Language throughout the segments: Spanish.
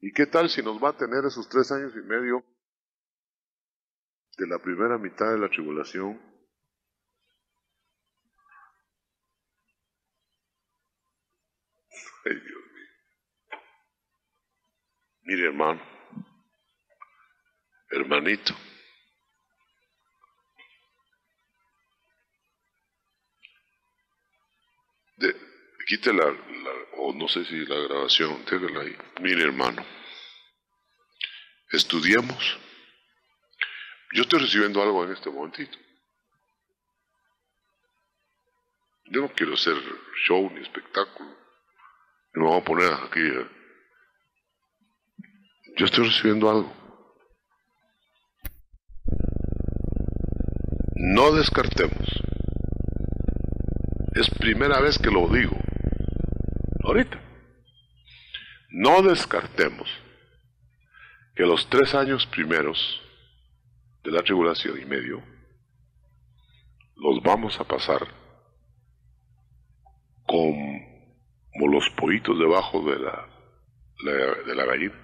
¿Y qué tal si nos va a tener esos tres años y medio de la primera mitad de la tribulación? Ay, Dios mío. Mire, hermano, hermanito, de, quite la, o no sé si la grabación, déjala ahí. Mire, hermano, estudiemos. Yo estoy recibiendo algo en este momentito. Yo no quiero hacer show ni espectáculo. Me vamos a poner aquí. ¿eh? Yo estoy recibiendo algo. No descartemos. Es primera vez que lo digo. Ahorita. No descartemos que los tres años primeros de la tribulación y medio los vamos a pasar como los pollitos debajo de la, de la gallina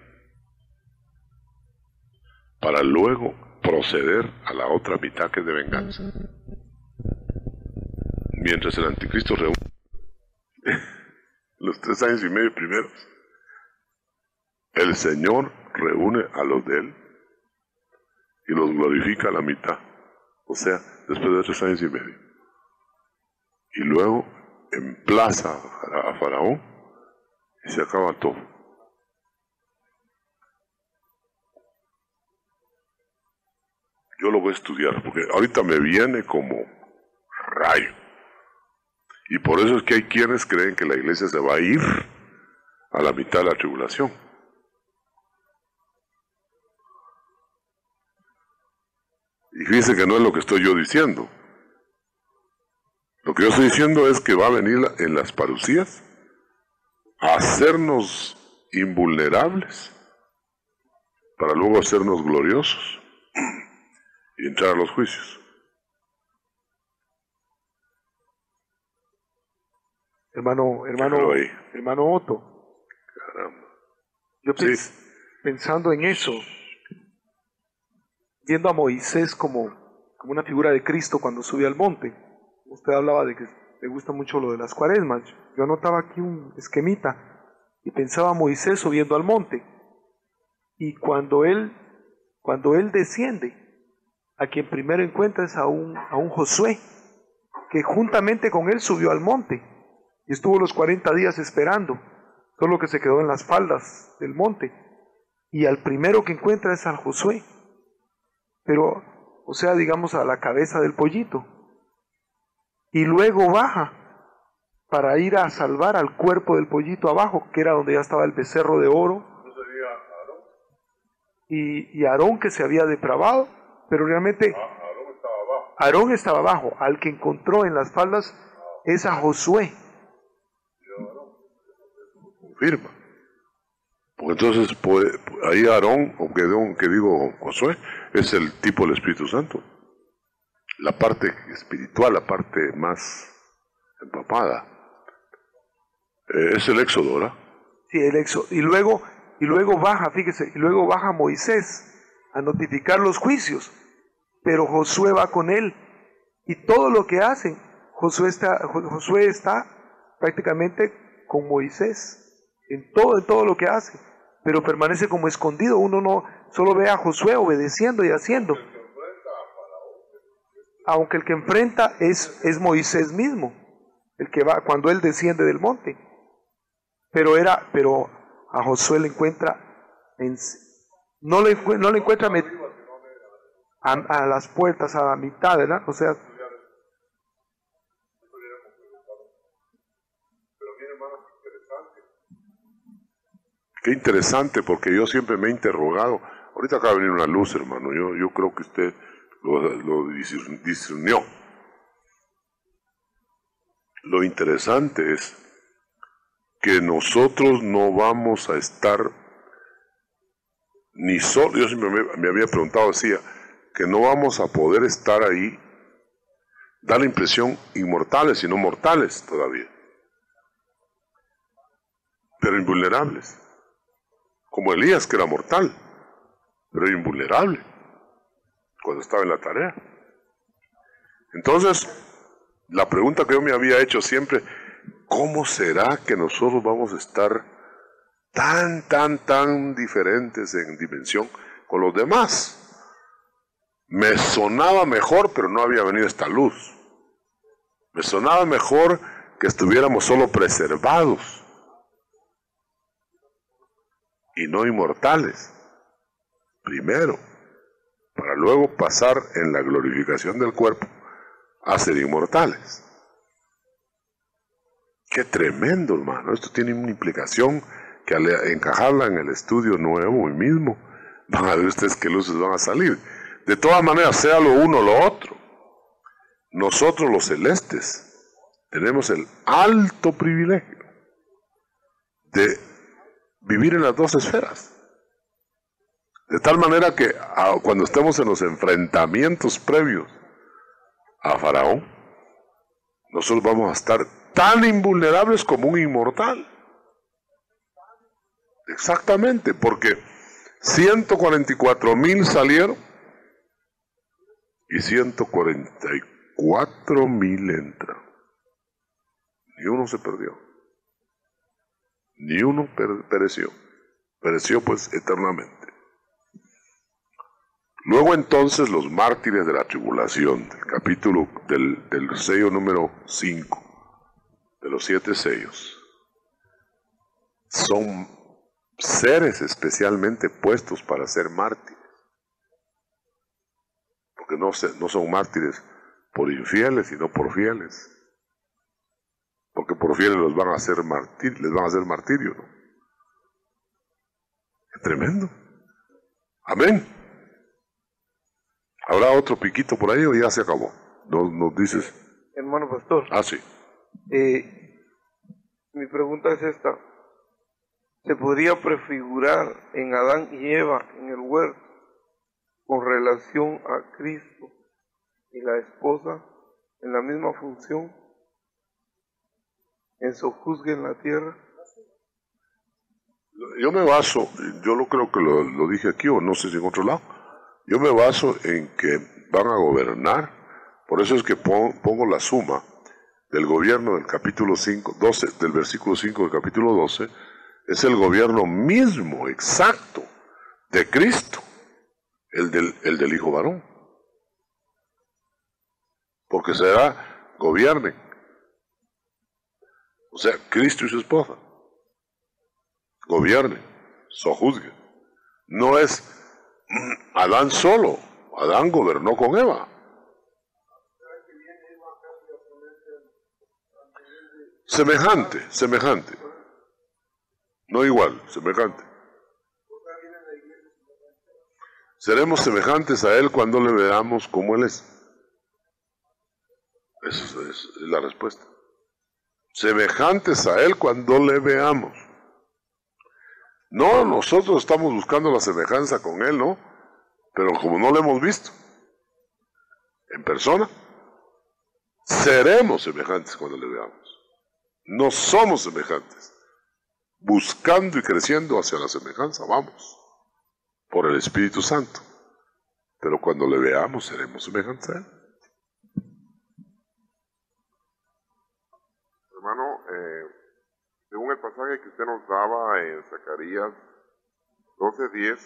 para luego proceder a la otra mitad que es de venganza. Mientras el anticristo reúne los tres años y medio primeros, el Señor reúne a los de él y los glorifica a la mitad, o sea, después de tres años y medio. Y luego emplaza a Faraón y se acaba todo. Yo lo voy a estudiar porque ahorita me viene como rayo. Y por eso es que hay quienes creen que la iglesia se va a ir a la mitad de la tribulación. Y fíjense que no es lo que estoy yo diciendo. Lo que yo estoy diciendo es que va a venir en las parucías a hacernos invulnerables para luego hacernos gloriosos y entrar a los juicios. Hermano, hermano, hermano Otto. Caramba. Yo pensando en eso, viendo a Moisés como, como una figura de Cristo cuando subió al monte. Usted hablaba de que le gusta mucho lo de las cuaresmas. Yo anotaba aquí un esquemita y pensaba a Moisés subiendo al monte. Y cuando él, cuando él desciende, a quien primero encuentra es a un, a un Josué, que juntamente con él subió al monte y estuvo los 40 días esperando, solo que se quedó en las faldas del monte. Y al primero que encuentra es a Josué, pero, o sea, digamos a la cabeza del pollito. Y luego baja para ir a salvar al cuerpo del pollito abajo, que era donde ya estaba el becerro de oro. Y, y Aarón que se había depravado, pero realmente ah, Aarón estaba abajo. Aarón estaba abajo. Al que encontró en las faldas es a Josué. Porque entonces puede, ahí Aarón, o que, que digo Josué, es el tipo del Espíritu Santo. La parte espiritual, la parte más empapada. Eh, es el éxodo, ¿verdad? Sí, el éxodo. Y luego, y luego baja, fíjese, y luego baja Moisés a notificar los juicios. Pero Josué va con él. Y todo lo que hacen, Josué está, Josué está prácticamente con Moisés. En todo, en todo lo que hace. Pero permanece como escondido. Uno no solo ve a Josué obedeciendo y haciendo. Aunque el que enfrenta es, es Moisés mismo, el que va cuando él desciende del monte. Pero era, pero a Josué le encuentra en, no le, no le encuentra a, a, las puertas, a la mitad, ¿verdad? O sea, Qué interesante, porque yo siempre me he interrogado. Ahorita acaba de venir una luz, hermano. Yo, yo creo que usted lo, lo discernió. Lo interesante es que nosotros no vamos a estar ni solo, yo siempre me, me, había preguntado, decía, que no vamos a poder estar ahí, da la impresión inmortales, sino mortales todavía, pero invulnerables. Como Elías que era mortal, pero era invulnerable cuando estaba en la tarea. Entonces, la pregunta que yo me había hecho siempre, ¿cómo será que nosotros vamos a estar tan, tan, tan diferentes en dimensión con los demás? Me sonaba mejor, pero no había venido esta luz. Me sonaba mejor que estuviéramos solo preservados y no inmortales. Primero, para luego pasar en la glorificación del cuerpo a ser inmortales. Qué tremendo, hermano. Esto tiene una implicación que al encajarla en el estudio nuevo hoy mismo, van a ver ustedes qué luces van a salir. De todas maneras, sea lo uno o lo otro. Nosotros los celestes tenemos el alto privilegio de vivir en las dos esferas. De tal manera que ah, cuando estemos en los enfrentamientos previos a Faraón, nosotros vamos a estar tan invulnerables como un inmortal. Exactamente, porque 144 mil salieron y 144 mil entran. Ni uno se perdió. Ni uno pereció. Pereció pues eternamente. Luego entonces los mártires de la tribulación, del capítulo del, del sello número 5, de los siete sellos, son seres especialmente puestos para ser mártires. Porque no, no son mártires por infieles, sino por fieles. Porque por fieles los van a hacer martir, les van a hacer martirio, ¿no? Es tremendo. Amén. ¿Habrá otro piquito por ahí o ya se acabó? ¿Nos, nos dices? Hermano pastor. Ah, sí. Eh, mi pregunta es esta. ¿Se podría prefigurar en Adán y Eva en el huerto con relación a Cristo y la esposa en la misma función? ¿En sojuzgue en la tierra? Yo me baso, yo lo creo que lo, lo dije aquí o no sé si en otro lado yo me baso en que van a gobernar, por eso es que pongo la suma del gobierno del capítulo 5, 12, del versículo 5 del capítulo 12, es el gobierno mismo, exacto, de Cristo, el del, el del Hijo varón. Porque será, gobiernen. O sea, Cristo y su esposa. Gobiernen, sojuzguen. No es Adán solo, Adán gobernó con Eva. Semejante, semejante. No igual, semejante. Seremos semejantes a Él cuando le veamos como Él es. Esa es la respuesta. Semejantes a Él cuando le veamos. No, nosotros estamos buscando la semejanza con Él, ¿no? Pero como no lo hemos visto en persona, seremos semejantes cuando le veamos. No somos semejantes. Buscando y creciendo hacia la semejanza, vamos, por el Espíritu Santo. Pero cuando le veamos, seremos semejantes a Él. Hermano, eh, según el pasaje que usted nos daba en Zacarías 12:10,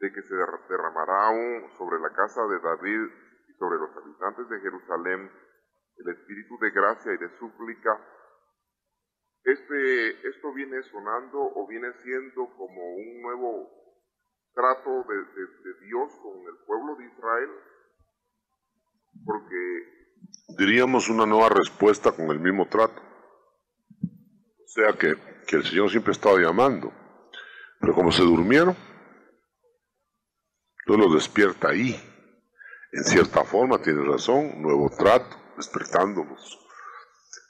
de que se derramará aún sobre la casa de David y sobre los habitantes de Jerusalén el espíritu de gracia y de súplica. Este, esto viene sonando o viene siendo como un nuevo trato de, de Dios con el pueblo de Israel, porque diríamos una nueva respuesta con el mismo trato. O sea que, que el Señor siempre estaba llamando. Pero como se durmieron, Dios los despierta ahí. En cierta forma, tiene razón, nuevo trato, despertándolos.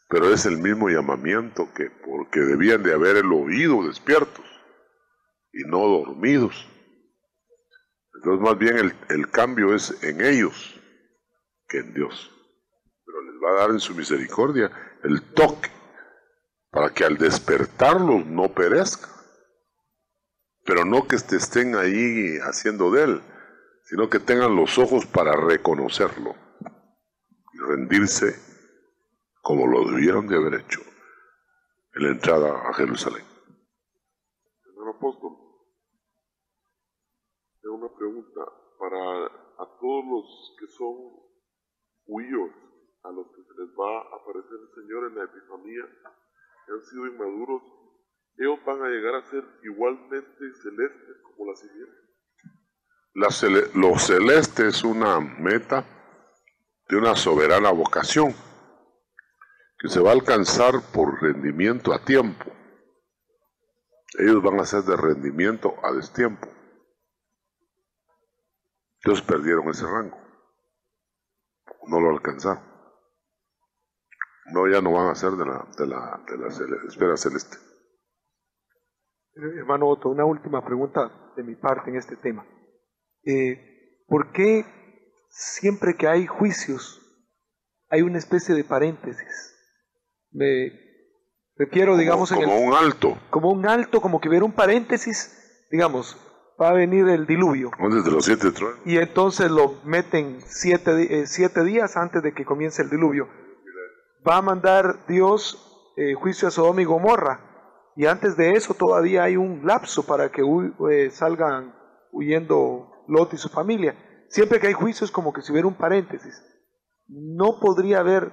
Pero es el mismo llamamiento que porque debían de haber el oído despiertos y no dormidos. Entonces más bien el, el cambio es en ellos que en Dios. Va a dar en su misericordia el toque para que al despertarlos no perezcan. pero no que estén ahí haciendo de él, sino que tengan los ojos para reconocerlo y rendirse como lo debieron de haber hecho en la entrada a Jerusalén. Señor apóstol, tengo una pregunta para a todos los que son huíos, a los que se les va a aparecer el Señor en la Epifanía, que han sido inmaduros, ellos van a llegar a ser igualmente celestes como la siguiente. La lo celeste es una meta de una soberana vocación que se va a alcanzar por rendimiento a tiempo. Ellos van a ser de rendimiento a destiempo. Entonces perdieron ese rango. No lo alcanzaron. No, ya no van a ser de la, de la, de la esfera celeste. Hermano Otto, una última pregunta de mi parte en este tema. Eh, ¿Por qué siempre que hay juicios hay una especie de paréntesis? Me refiero, digamos, como, en un alto. Como un alto, como que hubiera un paréntesis, digamos, va a venir el diluvio. Desde los siete Y entonces lo meten siete, eh, siete, días antes de que comience el diluvio. Va a mandar Dios eh, juicio a Sodoma y Gomorra. Y antes de eso todavía hay un lapso para que eh, salgan huyendo Lot y su familia. Siempre que hay juicio es como que si hubiera un paréntesis. No podría haber,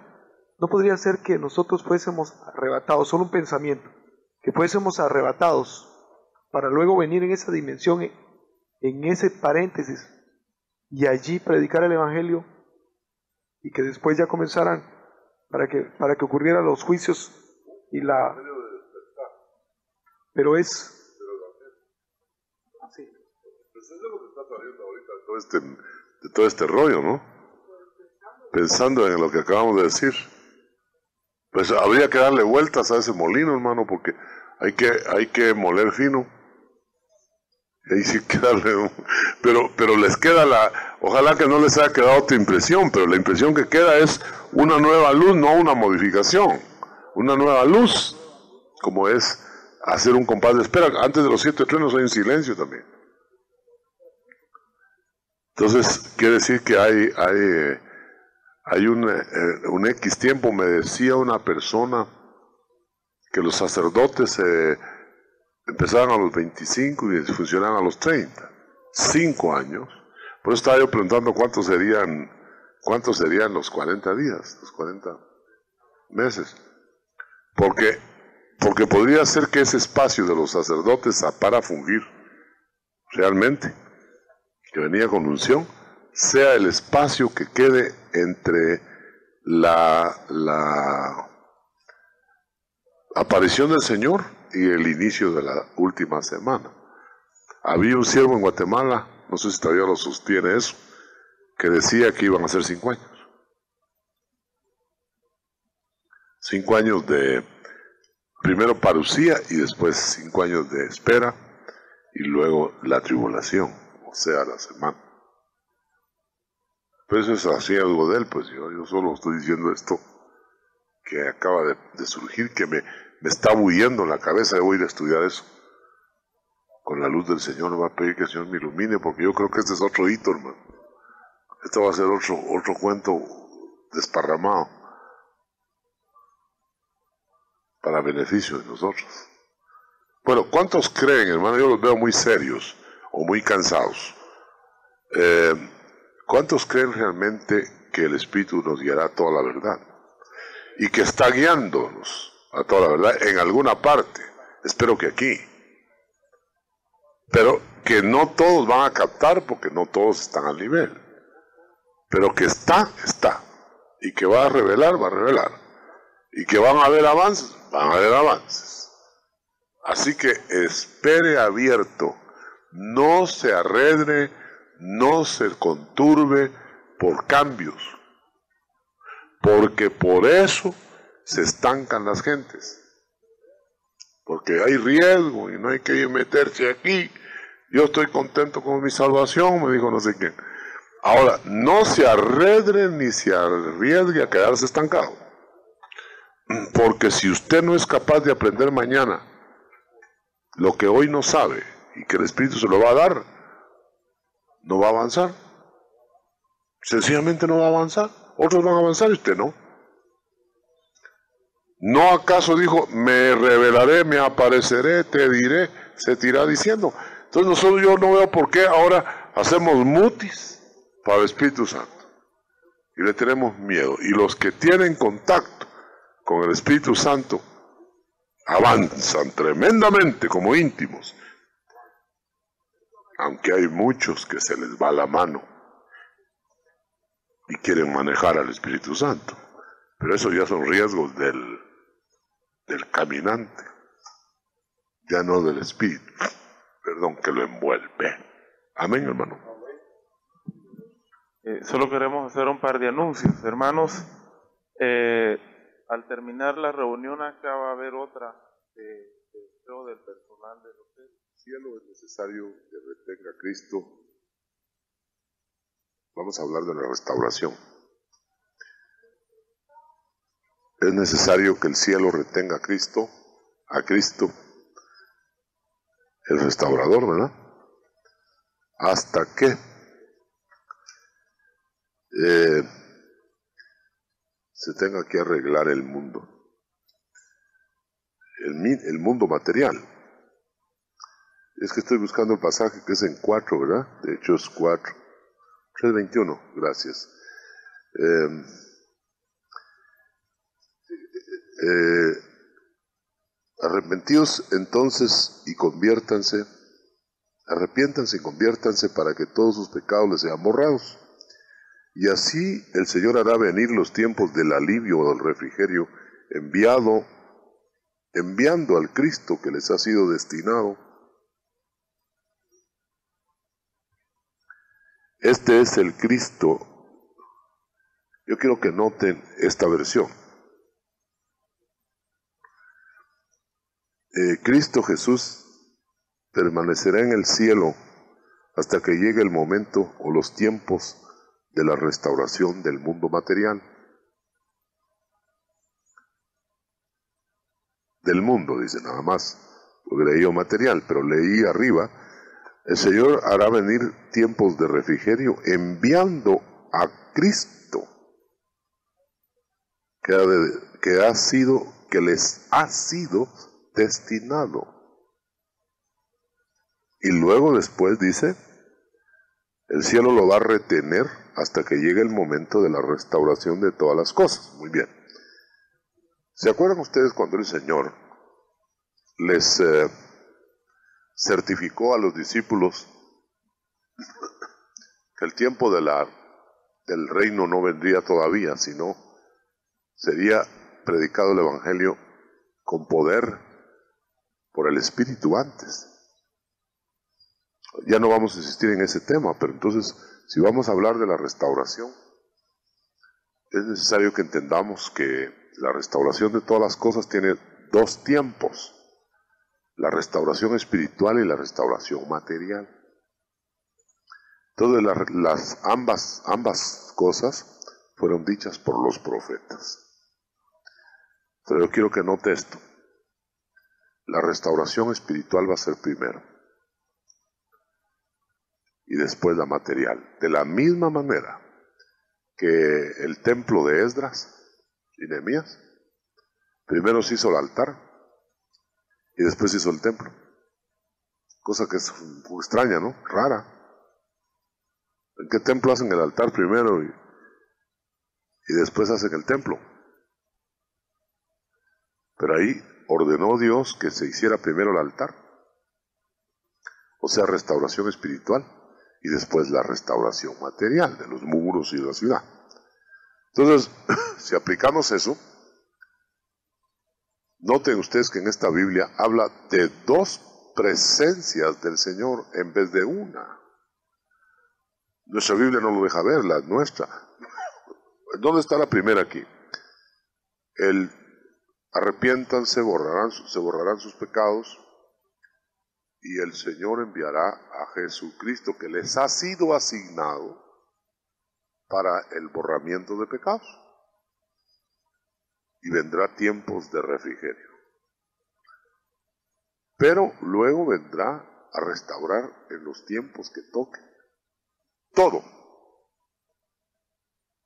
no podría ser que nosotros fuésemos arrebatados, solo un pensamiento, que fuésemos arrebatados para luego venir en esa dimensión, en ese paréntesis, y allí predicar el Evangelio y que después ya comenzaran para que, para que ocurrieran los juicios y la... Pero es... Sí. Pues eso es lo que está saliendo ahorita de todo, este, de todo este rollo, ¿no? Pensando en lo que acabamos de decir. Pues habría que darle vueltas a ese molino, hermano, porque hay que, hay que moler fino Ahí sí pero, pero les queda la, ojalá que no les haya quedado otra impresión, pero la impresión que queda es una nueva luz, no una modificación, una nueva luz, como es hacer un compás de espera. Antes de los siete truenos hay un silencio también. Entonces, quiere decir que hay, hay, hay un, eh, un X tiempo, me decía una persona, que los sacerdotes se Empezaron a los 25 y funcionaron a los 30. Cinco años. Por eso estaba yo preguntando cuántos serían, cuántos serían los 40 días, los 40 meses. Porque, porque podría ser que ese espacio de los sacerdotes para fungir realmente, que venía con unción, sea el espacio que quede entre la, la aparición del Señor y el inicio de la última semana. Había un siervo en Guatemala, no sé si todavía lo sostiene eso, que decía que iban a ser cinco años. Cinco años de primero parucía y después cinco años de espera y luego la tribulación, o sea, la semana. Pero eso es así algo de él, pues yo, yo solo estoy diciendo esto que acaba de surgir, que me, me está huyendo la cabeza de ir a estudiar eso. Con la luz del Señor, va a pedir que el Señor me ilumine, porque yo creo que este es otro hito, hermano. Esto va a ser otro, otro cuento desparramado para beneficio de nosotros. Bueno, ¿cuántos creen, hermano? Yo los veo muy serios o muy cansados. Eh, ¿Cuántos creen realmente que el Espíritu nos guiará toda la verdad? Y que está guiándonos a toda la verdad, en alguna parte, espero que aquí. Pero que no todos van a captar porque no todos están al nivel. Pero que está, está. Y que va a revelar, va a revelar. Y que van a haber avances, van a haber avances. Así que espere abierto, no se arredre, no se conturbe por cambios. Porque por eso se estancan las gentes. Porque hay riesgo y no hay que meterse aquí. Yo estoy contento con mi salvación, me dijo no sé quién. Ahora, no se arredre ni se arriesgue a quedarse estancado. Porque si usted no es capaz de aprender mañana lo que hoy no sabe, y que el Espíritu se lo va a dar, no va a avanzar. Sencillamente no va a avanzar. Otros van a avanzar y usted no. ¿No acaso dijo, me revelaré, me apareceré, te diré, se tira diciendo? Entonces nosotros yo no veo por qué ahora hacemos mutis para el Espíritu Santo. Y le tenemos miedo. Y los que tienen contacto con el Espíritu Santo avanzan tremendamente como íntimos. Aunque hay muchos que se les va la mano y quieren manejar al Espíritu Santo. Pero eso ya son riesgos del, del caminante, ya no del Espíritu, perdón, que lo envuelve. Amén, hermano. Eh, solo queremos hacer un par de anuncios, hermanos. Eh, al terminar la reunión acá va a haber otra de, del personal del hotel. Cielo es necesario que retenga a Cristo. Vamos a hablar de la restauración. Es necesario que el cielo retenga a Cristo, a Cristo, el restaurador, ¿verdad? Hasta que eh, se tenga que arreglar el mundo, el, mundo material. Es que estoy buscando el pasaje que es en 4, ¿verdad? De hecho es 4. 3.21, gracias. Eh, eh, arrepentidos entonces y conviértanse, arrepiéntanse y conviértanse para que todos sus pecados les sean borrados. Y así el Señor hará venir los tiempos del alivio o del refrigerio enviado, enviando al Cristo que les ha sido destinado. Este es el Cristo. Yo quiero que noten esta versión. Eh, Cristo Jesús permanecerá en el cielo hasta que llegue el momento o los tiempos de la restauración del mundo material. Del mundo, dice nada más, porque leí material, pero leí arriba, el Señor hará venir tiempos de refrigerio enviando a Cristo, que que ha sido, que les ha sido destinado. Y luego después dice, el cielo lo va a retener hasta que llegue el momento de la restauración de todas las cosas. Muy bien. ¿Se acuerdan ustedes cuando el Señor les eh, certificó a los discípulos que el tiempo del reino no vendría todavía, sino sería predicado el Evangelio con poder por el Espíritu antes. Ya no vamos a insistir en ese tema, pero entonces, si vamos a hablar de la restauración, es necesario que entendamos que la restauración de todas las cosas tiene dos tiempos, la restauración espiritual y la restauración material. Entonces, las, ambas, ambas cosas fueron dichas por los profetas. Pero yo quiero que note esto. La restauración espiritual va a ser primero. Y después la material. De la misma manera que el templo de Esdras y Nehemías, primero se hizo el altar y después se hizo el templo. Cosa que es extraña, ¿no? Rara. ¿En qué templo hacen el altar primero y, y después hacen el templo? Pero ahí ordenó Dios que se hiciera primero el altar, o sea, restauración espiritual, y después la restauración material de los muros y de la ciudad. Entonces, si aplicamos eso, noten ustedes que en esta Biblia habla de dos presencias del Señor en vez de una. Nuestra Biblia no lo deja ver, la nuestra. ¿Dónde está la primera aquí? El Arrepiéntanse, borrarán, se borrarán sus pecados y el Señor enviará a Jesucristo que les ha sido asignado para el borramiento de pecados. Y vendrá tiempos de refrigerio. Pero luego vendrá a restaurar en los tiempos que toque. Todo.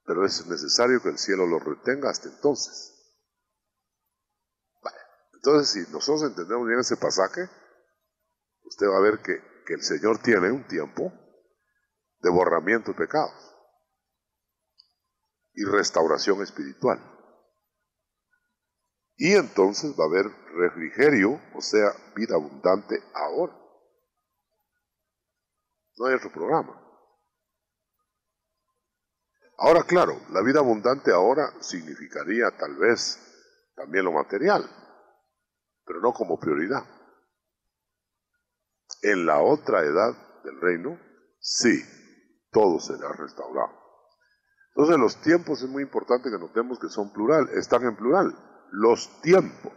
Pero es necesario que el cielo lo retenga hasta entonces. Entonces, si nosotros entendemos bien ese pasaje, usted va a ver que, el Señor tiene un tiempo de borramiento de pecados y restauración espiritual. Y entonces va a haber refrigerio, o sea, vida abundante ahora. No hay otro programa. Ahora, claro, la vida abundante ahora significaría tal vez también lo material, pero no como prioridad. En la otra edad del reino, sí, todo será restaurado. Entonces los tiempos es muy importante que notemos que son plural, están en plural, los tiempos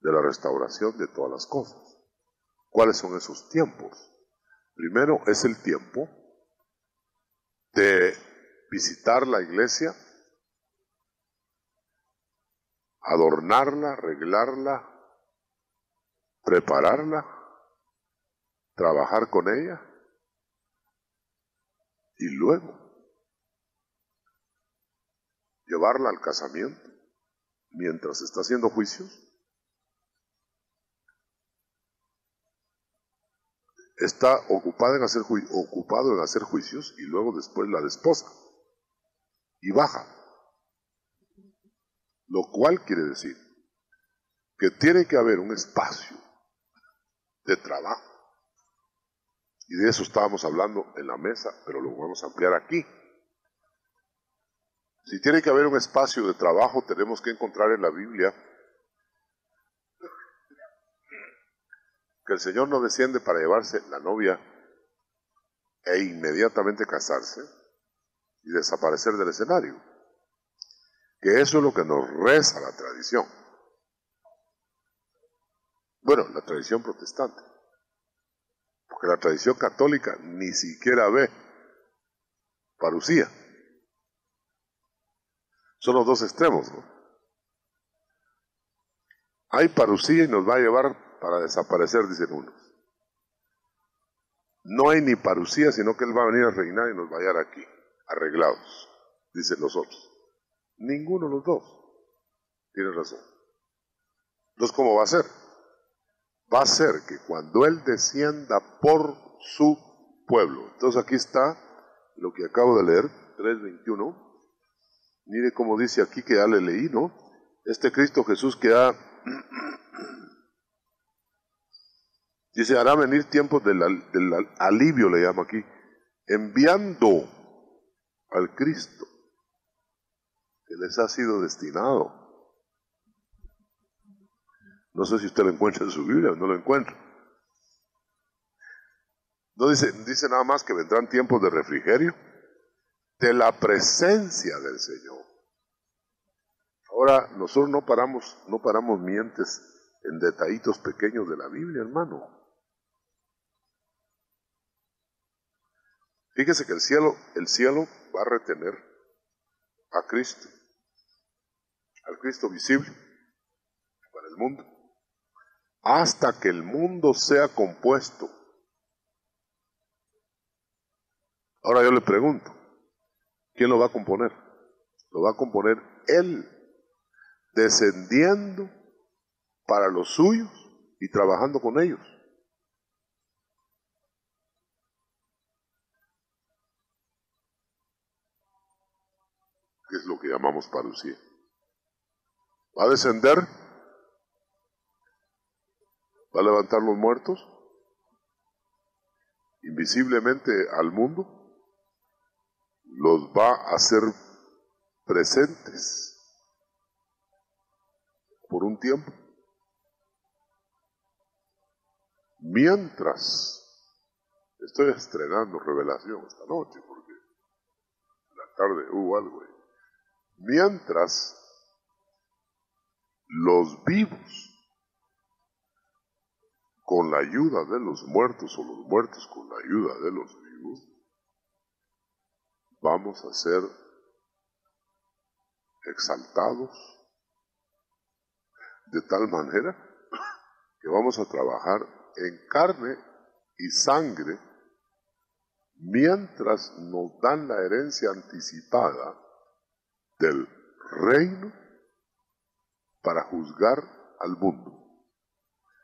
de la restauración de todas las cosas. ¿Cuáles son esos tiempos? Primero es el tiempo de visitar la iglesia, adornarla, arreglarla, prepararla, trabajar con ella y luego llevarla al casamiento mientras está haciendo juicios? Está ocupado en hacer, ocupado en hacer juicios y luego después la desposa y baja. Lo cual quiere decir que tiene que haber un espacio de trabajo. Y de eso estábamos hablando en la mesa, pero lo vamos a ampliar aquí. Si tiene que haber un espacio de trabajo, tenemos que encontrar en la Biblia que el Señor no desciende para llevarse la novia e inmediatamente casarse y desaparecer del escenario. Que eso es lo que nos reza la tradición. Bueno, la tradición protestante. Porque la tradición católica ni siquiera ve parucía. Son los dos extremos, ¿no? Hay parucía y nos va a llevar para desaparecer, dicen unos. No hay ni parucía, sino que Él va a venir a reinar y nos va a hallar aquí, arreglados, dicen los otros. Ninguno de los dos. Tiene razón. Entonces, ¿cómo va a ser? Va a ser que cuando Él descienda por su pueblo. Entonces aquí está lo que acabo de leer, 3.21 Mire cómo dice aquí que ya le leí, ¿no? Este Cristo Jesús que ha... Dice, hará venir tiempos del, del alivio, le llamo aquí, enviando al Cristo que les ha sido destinado. No sé si usted lo encuentra en su Biblia, no lo encuentra. No dice, dice nada más que vendrán tiempos de refrigerio, de la presencia del Señor. Ahora, nosotros no paramos, no paramos mientes en detallitos pequeños de la Biblia, hermano. Fíjese que el cielo, el cielo va a retener a Cristo, al Cristo visible para el mundo, hasta que el mundo sea compuesto. Ahora yo le pregunto, ¿Quién lo va a componer? Lo va a componer Él, descendiendo para los suyos y trabajando con ellos. ¿Qué es lo que llamamos parucía? Va a descender, va a levantar los muertos invisiblemente al mundo los va a hacer presentes por un tiempo. Mientras estoy estrenando revelación esta noche, porque en la tarde hubo algo. Mientras los vivos, con la ayuda de los muertos o los muertos con la ayuda de los vivos, vamos a ser exaltados de tal manera que vamos a trabajar en carne y sangre mientras nos dan la herencia anticipada del reino para juzgar al mundo.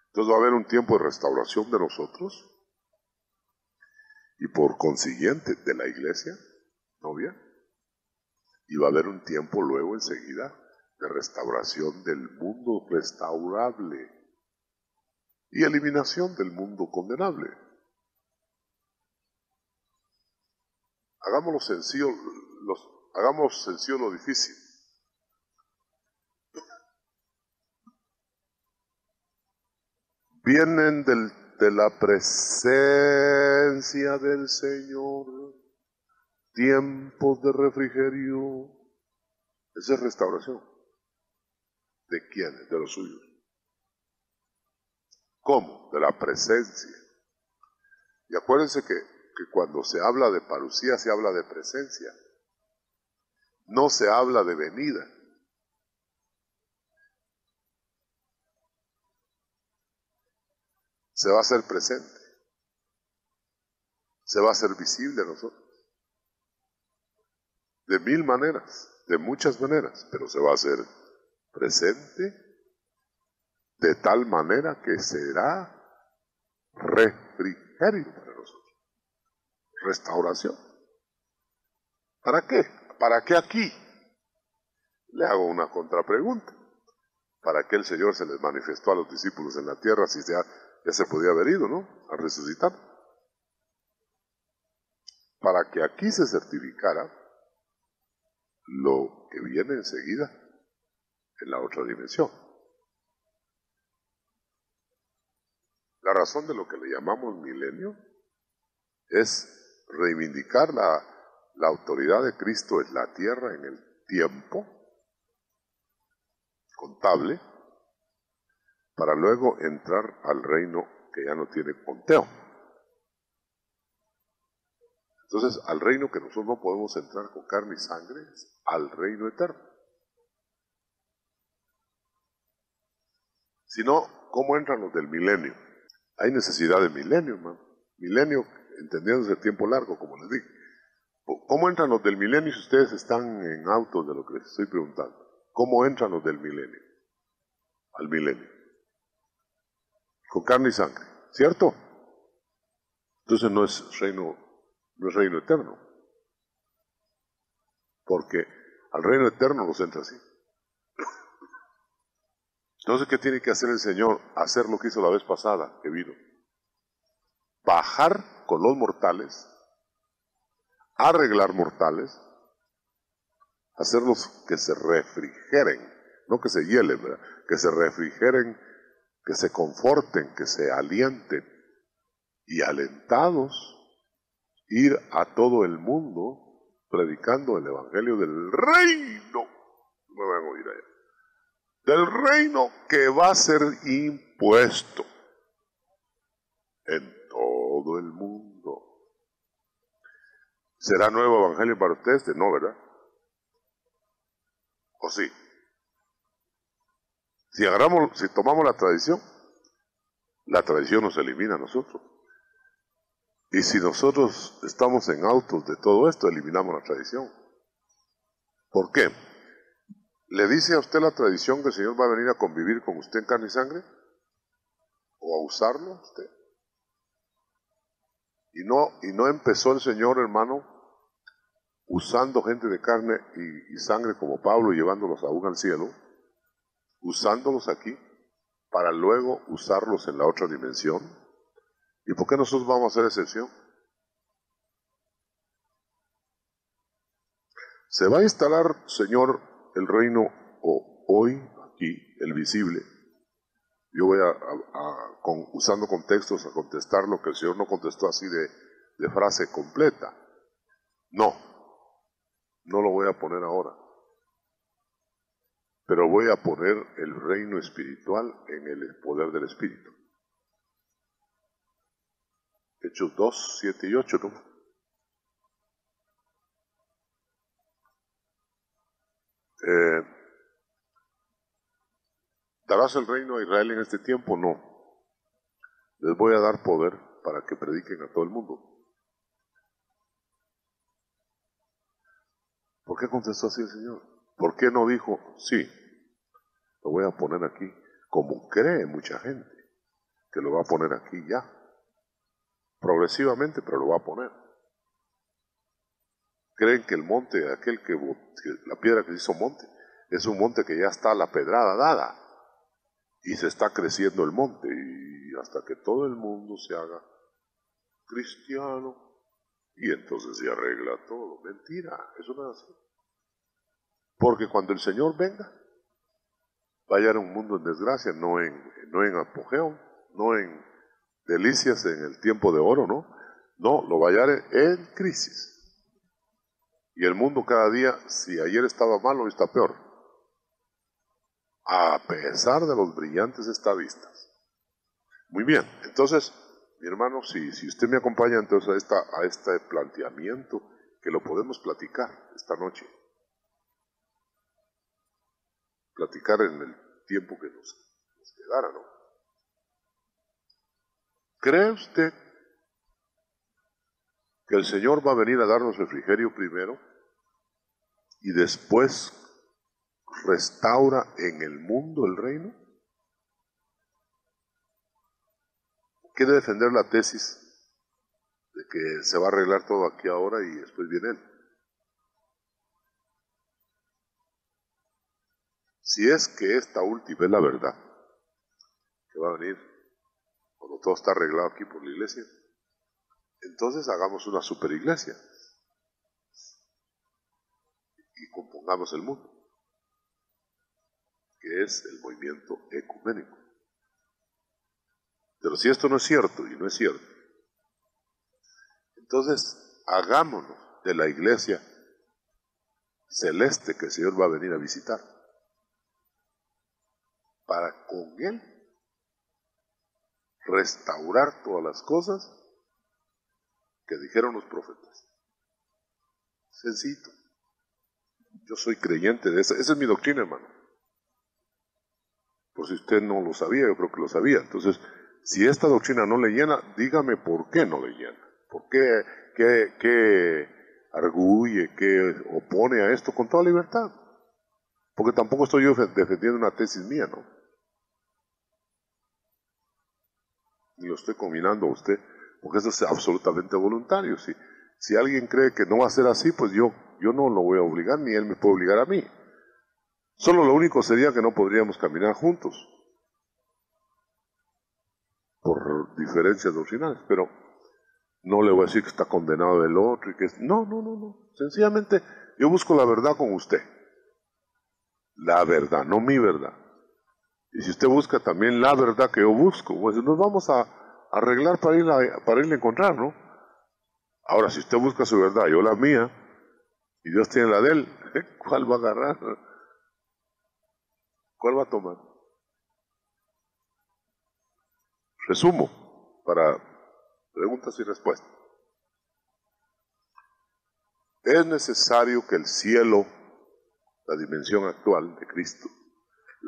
Entonces va a haber un tiempo de restauración de nosotros y por consiguiente de la iglesia, novia, y va a haber un tiempo luego enseguida de restauración del mundo restaurable y eliminación del mundo condenable. Hagámoslo sencillo, los, hagamos sencillo lo difícil. Vienen del, de la presencia del Señor tiempos de refrigerio. Esa es restauración. ¿De quiénes? De los suyos. ¿Cómo? De la presencia. Y acuérdense que, que cuando se habla de parucía se habla de presencia. No se habla de venida. Se va a hacer presente. Se va a hacer visible a nosotros. De mil maneras, de muchas maneras, pero se va a hacer presente de tal manera que será refrigerio para nosotros. Restauración. ¿Para qué? ¿Para qué aquí? Le hago una contrapregunta. ¿Para qué el Señor se les manifestó a los discípulos en la tierra si ya, ya se podía haber ido, ¿no? A resucitar. Para que aquí se certificara lo que viene enseguida en la otra dimensión. La razón de lo que le llamamos milenio es reivindicar la, la autoridad de Cristo en la tierra, en el tiempo contable, para luego entrar al reino que ya no tiene conteo. Entonces, al reino que nosotros no podemos entrar con carne y sangre, al reino eterno. Si no, ¿cómo entran los del milenio? Hay necesidad de milenio, hermano. Milenio, entendiendo el tiempo largo, como les dije. ¿Cómo entran los del milenio si ustedes están en autos de lo que les estoy preguntando? ¿Cómo entran los del milenio? Al milenio. Carne y sangre, ¿cierto? Entonces no es reino, no es reino eterno. Porque al reino eterno los entra así. Entonces, ¿qué tiene que hacer el Señor? Hacer lo que hizo la vez pasada que. Bajar con los mortales, arreglar mortales, hacerlos que se refrigeren, no que se hielen, que se refrigeren, que se conforten, que se alienten y alentados ir a todo el mundo predicando el evangelio del reino. No me van a oír allá del reino que va a ser impuesto en todo el mundo. ¿Será nuevo evangelio para ustedes? No, ¿verdad? ¿O sí? Si agarramos, si tomamos la tradición, la tradición nos elimina a nosotros. Y si nosotros estamos en autos de todo esto, eliminamos la tradición. ¿Por qué? ¿Le dice a usted la tradición que el Señor va a venir a convivir con usted en carne y sangre? ¿O a usarlo usted? Y no, y no empezó el Señor, hermano, usando gente de carne y, sangre como Pablo, llevándolos aún al cielo, usándolos aquí para luego usarlos en la otra dimensión. ¿Y por qué nosotros vamos a hacer excepción? Se va a instalar, Señor, el reino o hoy aquí, el visible. Yo voy a, usando contextos a contestar lo que el Señor no contestó así de frase completa. No, no lo voy a poner ahora. Pero voy a poner el reino espiritual en el poder del Espíritu. Hechos 2, 7 y 8, ¿no? Eh, ¿Darás el reino a Israel en este tiempo? No. les voy a dar poder para que prediquen a todo el mundo. ¿Por qué contestó así el Señor? ¿Por qué no dijo, sí, lo voy a poner aquí, como cree mucha gente, que lo va a poner aquí ya? Progresivamente, pero lo va a poner. Creen que el monte, aquel que, la piedra que hizo monte, es un monte que ya está la pedrada dada y se está creciendo el monte y hasta que todo el mundo se haga cristiano y entonces se arregla todo. Mentira, eso no es así. Porque cuando el Señor venga, va a hallar un mundo en desgracia, no en, no en apogeo, no en delicias en el tiempo de oro, ¿no? No, lo va a hallar en crisis. Y el mundo cada día, si ayer estaba mal, hoy está peor. A pesar de los brillantes estadistas. Muy bien, entonces, mi hermano, si, si usted me acompaña entonces a, esta, a este planteamiento, que lo podemos platicar esta noche. Platicar en el tiempo que nos, nos quedara, ¿no? ¿Cree usted que el Señor va a venir a darnos refrigerio primero y después restaura en el mundo el reino? Quiere defender la tesis de que se va a arreglar todo aquí ahora y después viene Él. Si es que esta última es la verdad, que va a venir cuando todo está arreglado aquí por la iglesia, entonces hagamos una super iglesia y compongamos el mundo, que es el movimiento ecuménico. Pero si esto no es cierto, y no es cierto, entonces hagámonos de la iglesia celeste que el Señor va a venir a visitar, para con Él restaurar todas las cosas que dijeron los profetas. Sencito. Yo soy creyente de esa. Esa es mi doctrina, hermano. Por si usted no lo sabía, yo creo que lo sabía. Entonces, si esta doctrina no le llena, dígame por qué no le llena. ¿Por qué, qué, qué arguye, qué opone a esto con toda libertad? Porque tampoco estoy yo defendiendo una tesis mía, ¿no? Ni lo estoy combinando a usted porque eso es absolutamente voluntario. Si, si alguien cree que no va a ser así, pues yo, yo no lo voy a obligar, ni él me puede obligar a mí. Solo lo único sería que no podríamos caminar juntos, por diferencias doctrinales, pero no le voy a decir que está condenado el otro y que es... No, no, no, no. Sencillamente yo busco la verdad con usted. La verdad, no mi verdad. Y si usted busca también la verdad que yo busco, pues nos vamos a, arreglar para ir a, para irle a encontrar, ¿no? Ahora, si usted busca su verdad, yo la mía, y Dios tiene la de él, ¿cuál va a agarrar? ¿Cuál va a tomar? Resumo para preguntas y respuestas. Es necesario que el cielo, la dimensión actual de Cristo,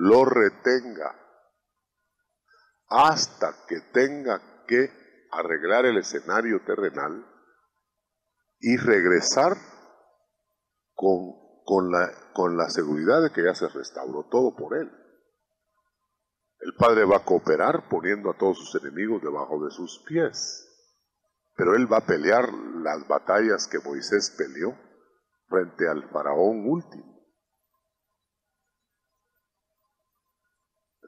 lo retenga hasta que tenga que arreglar el escenario terrenal y regresar con, con, la, con la seguridad de que ya se restauró todo por él. El Padre va a cooperar poniendo a todos sus enemigos debajo de sus pies, pero él va a pelear las batallas que Moisés peleó frente al faraón último.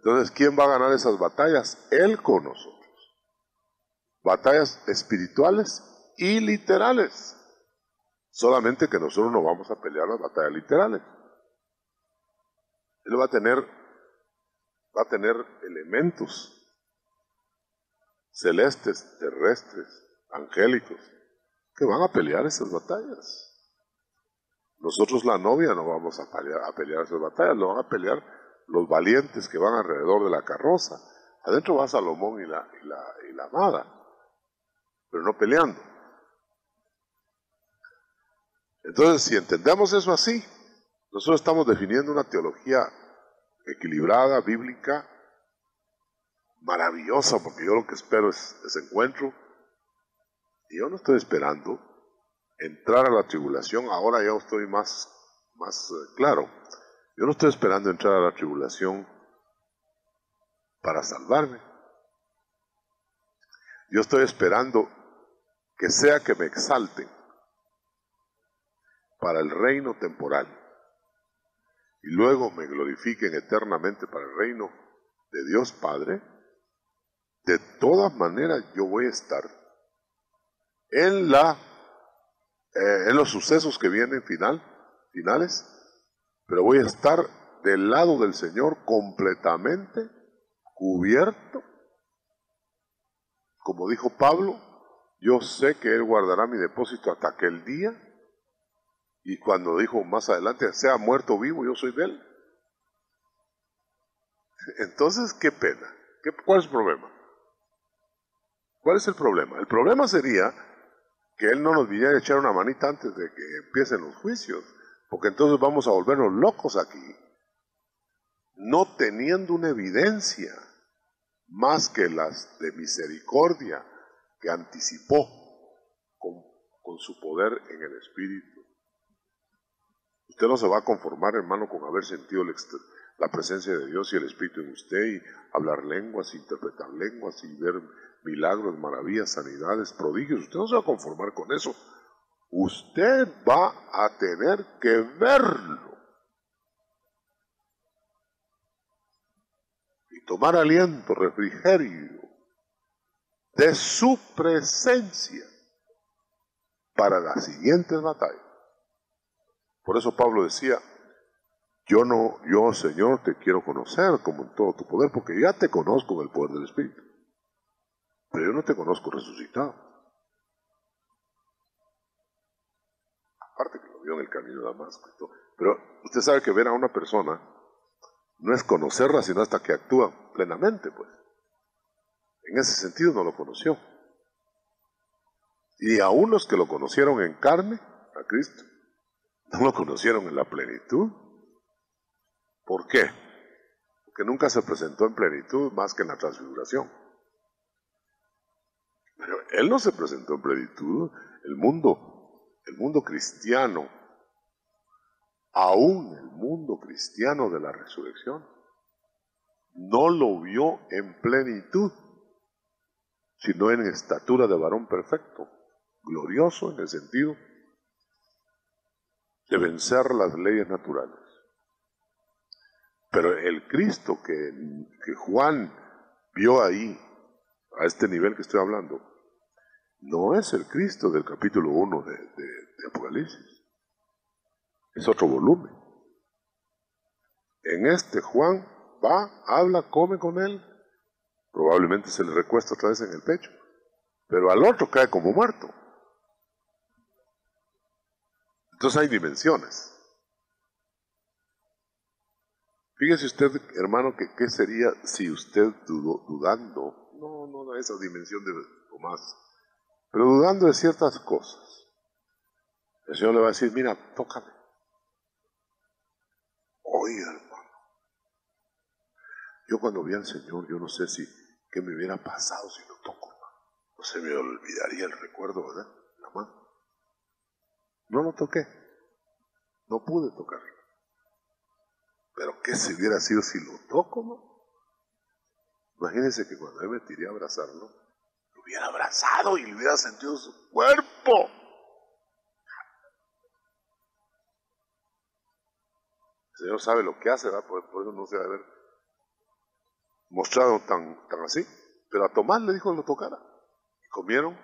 Entonces, ¿quién va a ganar esas batallas? Él con nosotros. Batallas espirituales y literales. Solamente que nosotros no vamos a pelear las batallas literales. Él va a tener, va a tener elementos celestes, terrestres, angélicos, que van a pelear esas batallas. Nosotros la novia no vamos a pelear, a pelear esas batallas, lo van a pelear los valientes que van alrededor de la carroza. Adentro va Salomón y la, y la, y la amada, pero no peleando. Entonces, si entendemos eso así, nosotros estamos definiendo una teología equilibrada, bíblica, maravillosa, porque yo lo que espero es ese encuentro. Y yo no estoy esperando entrar a la tribulación, ahora ya estoy más, más eh, claro. Yo no estoy esperando entrar a la tribulación para salvarme. Yo estoy esperando que sea que me exalten para el reino temporal y luego me glorifiquen eternamente para el reino de Dios Padre, de todas maneras yo voy a estar en la eh, en los sucesos que vienen final, finales, pero voy a estar del lado del Señor completamente cubierto. Como dijo Pablo, yo sé que Él guardará mi depósito hasta aquel día. Y cuando dijo más adelante, sea muerto vivo, yo soy de Él. Entonces, qué pena. ¿Qué, ¿Cuál es el problema? ¿Cuál es el problema? El problema sería que Él no nos viniera a echar una manita antes de que empiecen los juicios, porque entonces vamos a volvernos locos aquí, no teniendo una evidencia más que las de misericordia que anticipó con, su poder en el Espíritu. Usted no se va a conformar, hermano, con haber sentido la presencia de Dios y el Espíritu en usted y hablar lenguas, interpretar lenguas y ver milagros, maravillas, sanidades, prodigios. Usted no se va a conformar con eso. Usted va a tener que verlo. Y tomar aliento, refrigerio de su presencia para las siguientes batallas. Por eso Pablo decía, yo no, yo Señor te quiero conocer como en todo tu poder, porque ya te conozco en el poder del Espíritu pero yo no te conozco resucitado. En el camino de Damasco. Pero usted sabe que ver a una persona no es conocerla, sino hasta que actúa plenamente, pues. En ese sentido no lo conoció. Y aún los que lo conocieron en carne, a Cristo, no lo conocieron en la plenitud. ¿Por qué? Porque nunca se presentó en plenitud más que en la transfiguración. Pero Él no se presentó en plenitud. El mundo, el mundo cristiano, aún el mundo cristiano de la resurrección, no lo vio en plenitud, sino en estatura de varón perfecto, glorioso en el sentido de vencer las leyes naturales. Pero el Cristo que, Juan vio ahí, a este nivel que estoy hablando, no es el Cristo del capítulo 1 de, Apocalipsis. Es otro volumen. En este Juan va, habla, come con él, probablemente se le recuesta otra vez en el pecho, pero al otro cae como muerto. Entonces hay dimensiones. Fíjese usted, hermano, que qué sería si usted dudando, no, no, no, esa dimensión de Tomás, pero dudando de ciertas cosas. El Señor le va a decir, mira, tócame. Oye, hermano. Yo cuando vi al Señor, yo no sé si qué me hubiera pasado si lo toco. No se me olvidaría el recuerdo, ¿verdad? La mano. No lo toqué. No pude tocarlo. Pero ¿qué se hubiera sido si lo toco, no? Imagínense que cuando yo me tiré a abrazarlo, hubiera abrazado y le hubiera sentido su cuerpo. El Señor sabe lo que hace, ¿verdad? Por, eso no se debe haber mostrado tan, tan así. Pero a Tomás le dijo que lo tocara. Y comieron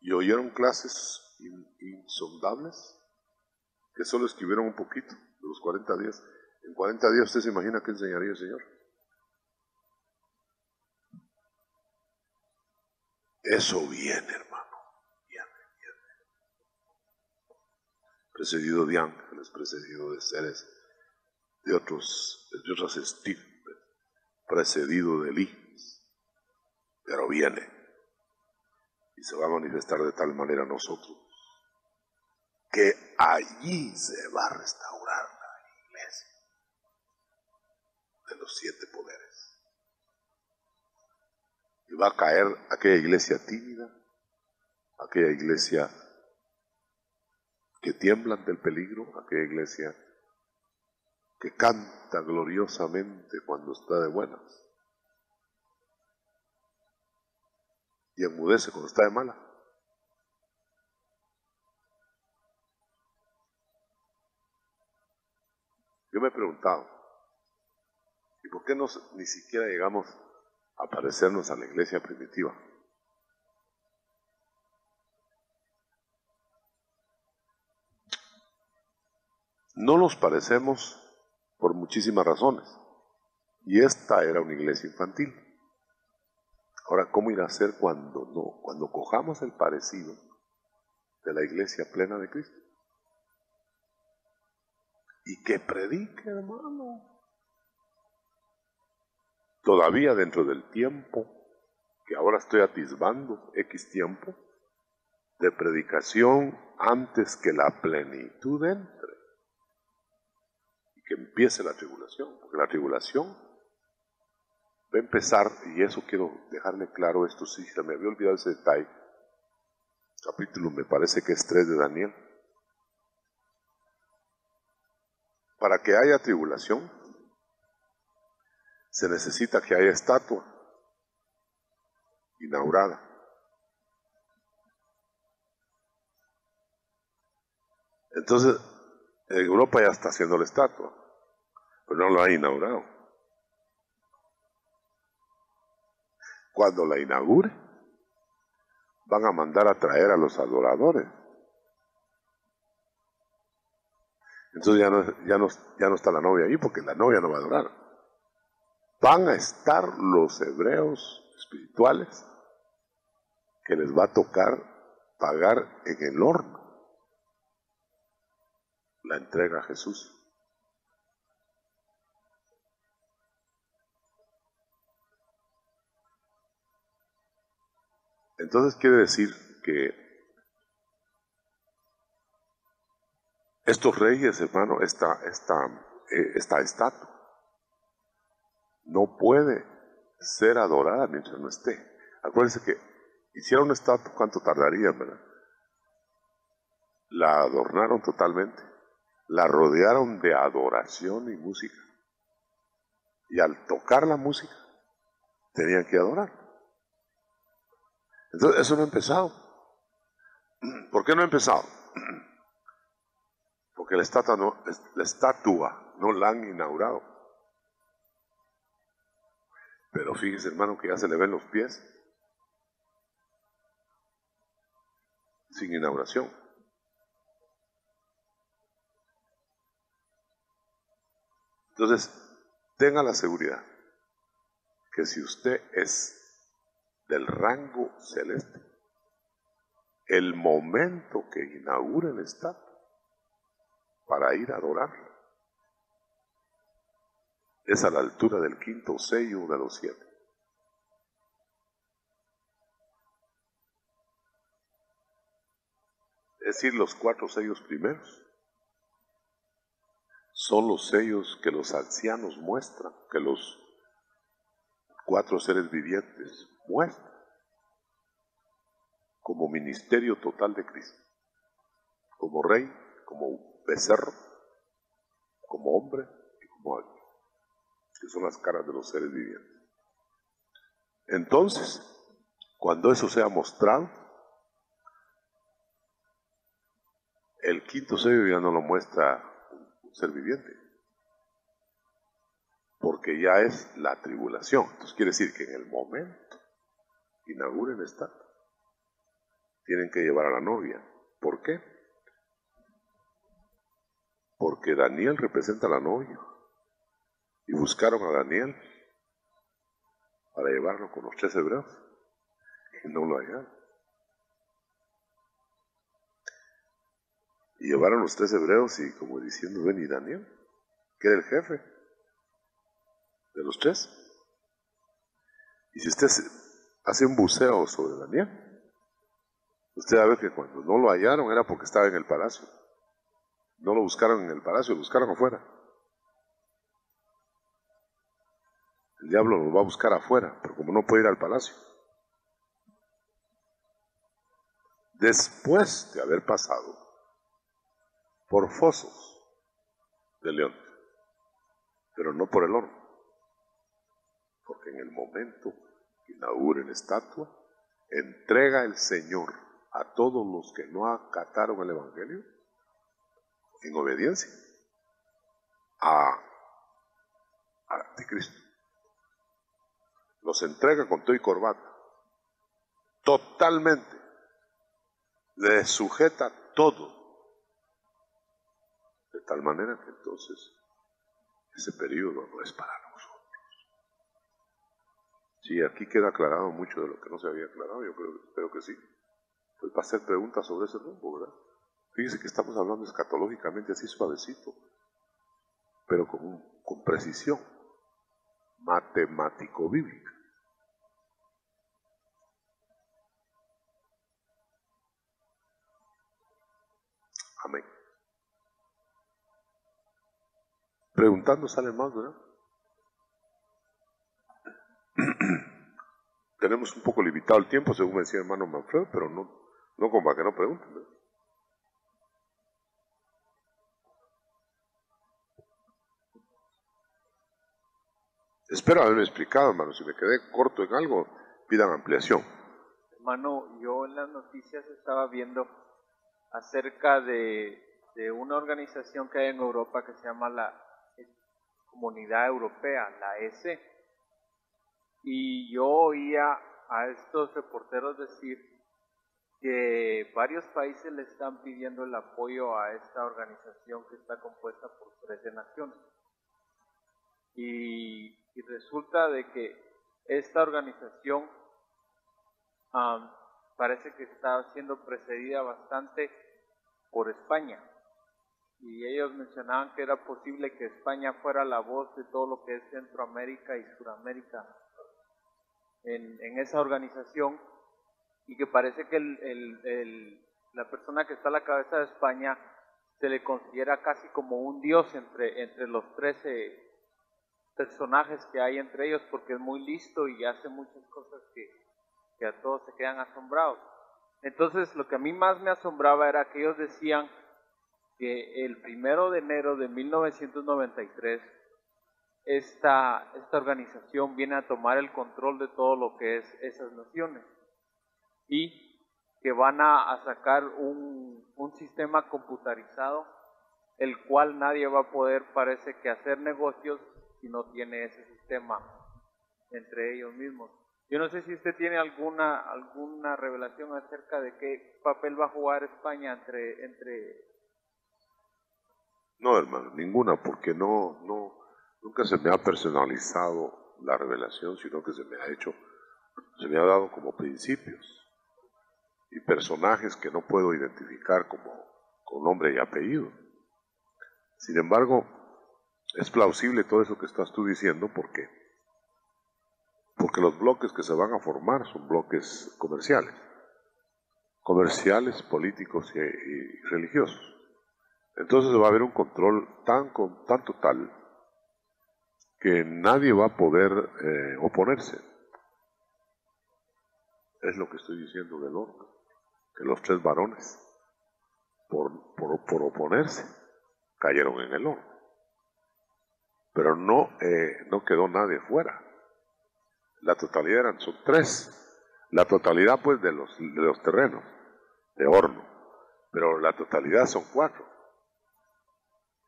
y oyeron clases insondables que solo escribieron un poquito de los 40 días. En 40 días usted se imagina que enseñaría el Señor. Eso viene, hermano. Viene, viene. Precedido de ángeles, precedido de seres de otros, de otras estirpes, precedido de hijos. Pero viene. Y se va a manifestar de tal manera nosotros que allí se va a restaurar la iglesia. de los siete poderes. Y va a caer aquella iglesia tímida, aquella iglesia que tiembla ante el peligro, aquella iglesia que canta gloriosamente cuando está de buenas y enmudece cuando está de mala. Yo me he preguntado, ¿y por qué no, ni siquiera llegamos a parecernos a la iglesia primitiva? No nos parecemos por muchísimas razones. Y esta era una iglesia infantil. Ahora, ¿cómo irá a ser cuando no? Cuando cojamos el parecido de la iglesia plena de Cristo. Y que predique, hermano. Todavía dentro del tiempo, que ahora estoy atisbando, X tiempo, de predicación antes que la plenitud entre empiece la tribulación, porque la tribulación va a empezar, y eso quiero dejarme claro, esto sí, se me había olvidado ese detalle, capítulo me parece que es 3 de Daniel. Para que haya tribulación, se necesita que haya estatua inaugurada. Entonces, Europa ya está haciendo la estatua, pero no lo ha inaugurado. Cuando la inaugure, van a mandar a traer a los adoradores. Entonces ya no, ya no, ya no está la novia ahí porque la novia no va a adorar. Van a estar los hebreos espirituales que les va a tocar pagar en el horno la entrega a Jesús. Entonces quiere decir que estos reyes, hermano, esta, esta, eh, esta estatua no puede ser adorada mientras no esté. Acuérdense que hicieron una estatua, ¿cuánto tardaría, verdad? La adornaron totalmente la rodearon de adoración y música. Y al tocar la música, tenían que adorar. Entonces, eso no ha empezado. ¿Por qué no ha empezado? Porque la estatua no, la estatua no la han inaugurado. Pero fíjese, hermano, que ya se le ven los pies sin inauguración. Entonces, tenga la seguridad que si usted es del rango celeste, el momento que inaugure el Estado para ir a adorar es a la altura del quinto sello de los siete. Es decir, los cuatro sellos primeros. Son los sellos que los ancianos muestran, que los cuatro seres vivientes muestran como ministerio total de Cristo, como rey, como becerro, como hombre y como águila, que son las caras de los seres vivientes. Entonces, cuando eso sea mostrado, el quinto sello ya no lo muestra ser viviente. Porque ya es la tribulación. Entonces quiere decir que en el momento inauguren esta, tienen que llevar a la novia. ¿Por qué? Porque Daniel representa a la novia. Y buscaron a Daniel para llevarlo con los tres hebreos. Y no lo hallaron. Y llevaron los tres hebreos y como diciendo, ven y Daniel, que era el jefe de los tres. Y si usted hace un buceo sobre Daniel, usted va a ver que cuando no lo hallaron era porque estaba en el palacio. No lo buscaron en el palacio, lo buscaron afuera. El diablo nos va a buscar afuera, pero como no puede ir al palacio. Después de haber pasado por fosos de león, pero no por el horno, porque en el momento que inaugure la estatua, entrega el Señor a todos los que no acataron el Evangelio en obediencia a, a Cristo. Los entrega con todo y corbata, totalmente, le sujeta todo, de tal manera que entonces ese periodo no es para. Sí, aquí queda aclarado mucho de lo que no se había aclarado, yo creo, espero que sí. Pues va a hacer preguntas sobre ese rumbo, ¿verdad? Fíjese que estamos hablando escatológicamente así suavecito, pero con, con precisión matemático-bíblica. Amén. Preguntando sale más, ¿verdad? Tenemos un poco limitado el tiempo, según me decía hermano Manfredo, pero no, no como para que no pregunten. Espero haberme explicado, hermano. Si me quedé corto en algo, pidan ampliación. Hermano, yo en las noticias estaba viendo acerca de, de una organización que hay en Europa que se llama la Comunidad Europea, la EC. Y yo oía a estos reporteros decir que varios países le están pidiendo el apoyo a esta organización que está compuesta por 13 naciones. Y, y resulta de que esta organización um, parece que está siendo precedida bastante por España. Y ellos mencionaban que era posible que España fuera la voz de todo lo que es Centroamérica y Suramérica en, esa organización y que parece que el, el, el, la persona que está a la cabeza de España se le considera casi como un dios entre, entre los 13 personajes que hay entre ellos porque es muy listo y hace muchas cosas que, que a todos se quedan asombrados. Entonces lo que a mí más me asombraba era que ellos decían que el primero de enero de 1993 esta, esta organización viene a tomar el control de todo lo que es esas naciones y que van a, sacar un, un sistema computarizado el cual nadie va a poder, parece que, hacer negocios si no tiene ese sistema entre ellos mismos. Yo no sé si usted tiene alguna alguna revelación acerca de qué papel va a jugar España entre entre No, hermano, ninguna, porque no no nunca se me ha personalizado la revelación, sino que se me ha hecho se me ha dado como principios y personajes que no puedo identificar como con nombre y apellido. Sin embargo, es plausible todo eso que estás tú diciendo porque porque los bloques que se van a formar son bloques comerciales, comerciales, políticos y, y religiosos. Entonces va a haber un control tan, tan total que nadie va a poder eh, oponerse. Es lo que estoy diciendo del horno, que los tres varones, por, por, por oponerse, cayeron en el horno pero no, eh, no quedó nadie fuera. La totalidad eran, son tres. La totalidad pues de los, de los terrenos, de horno, pero la totalidad son cuatro.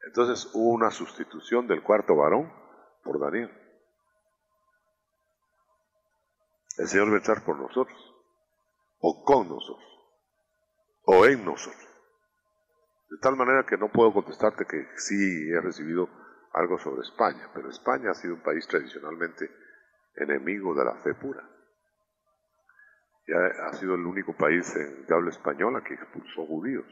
Entonces hubo una sustitución del cuarto varón por Daniel. El Señor va a entrar por nosotros, o con nosotros, o en nosotros. De tal manera que no puedo contestarte que sí he recibido algo sobre España, pero España ha sido un país tradicionalmente enemigo de la fe pura. Y ha, sido el único país en, de habla española que expulsó judíos.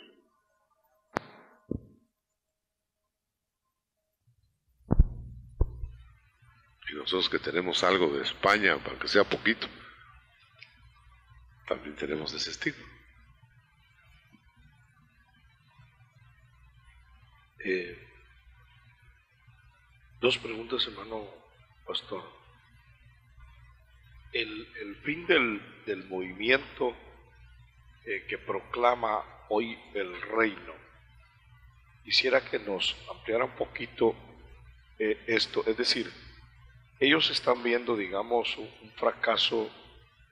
Nosotros que tenemos algo de España, aunque sea poquito, también tenemos ese estigma. Eh, Dos preguntas, hermano pastor. el, fin del, movimiento eh, que proclama hoy el reino. Quisiera que nos ampliara un poquito eh, esto, es decir, ellos están viendo, digamos, un, fracaso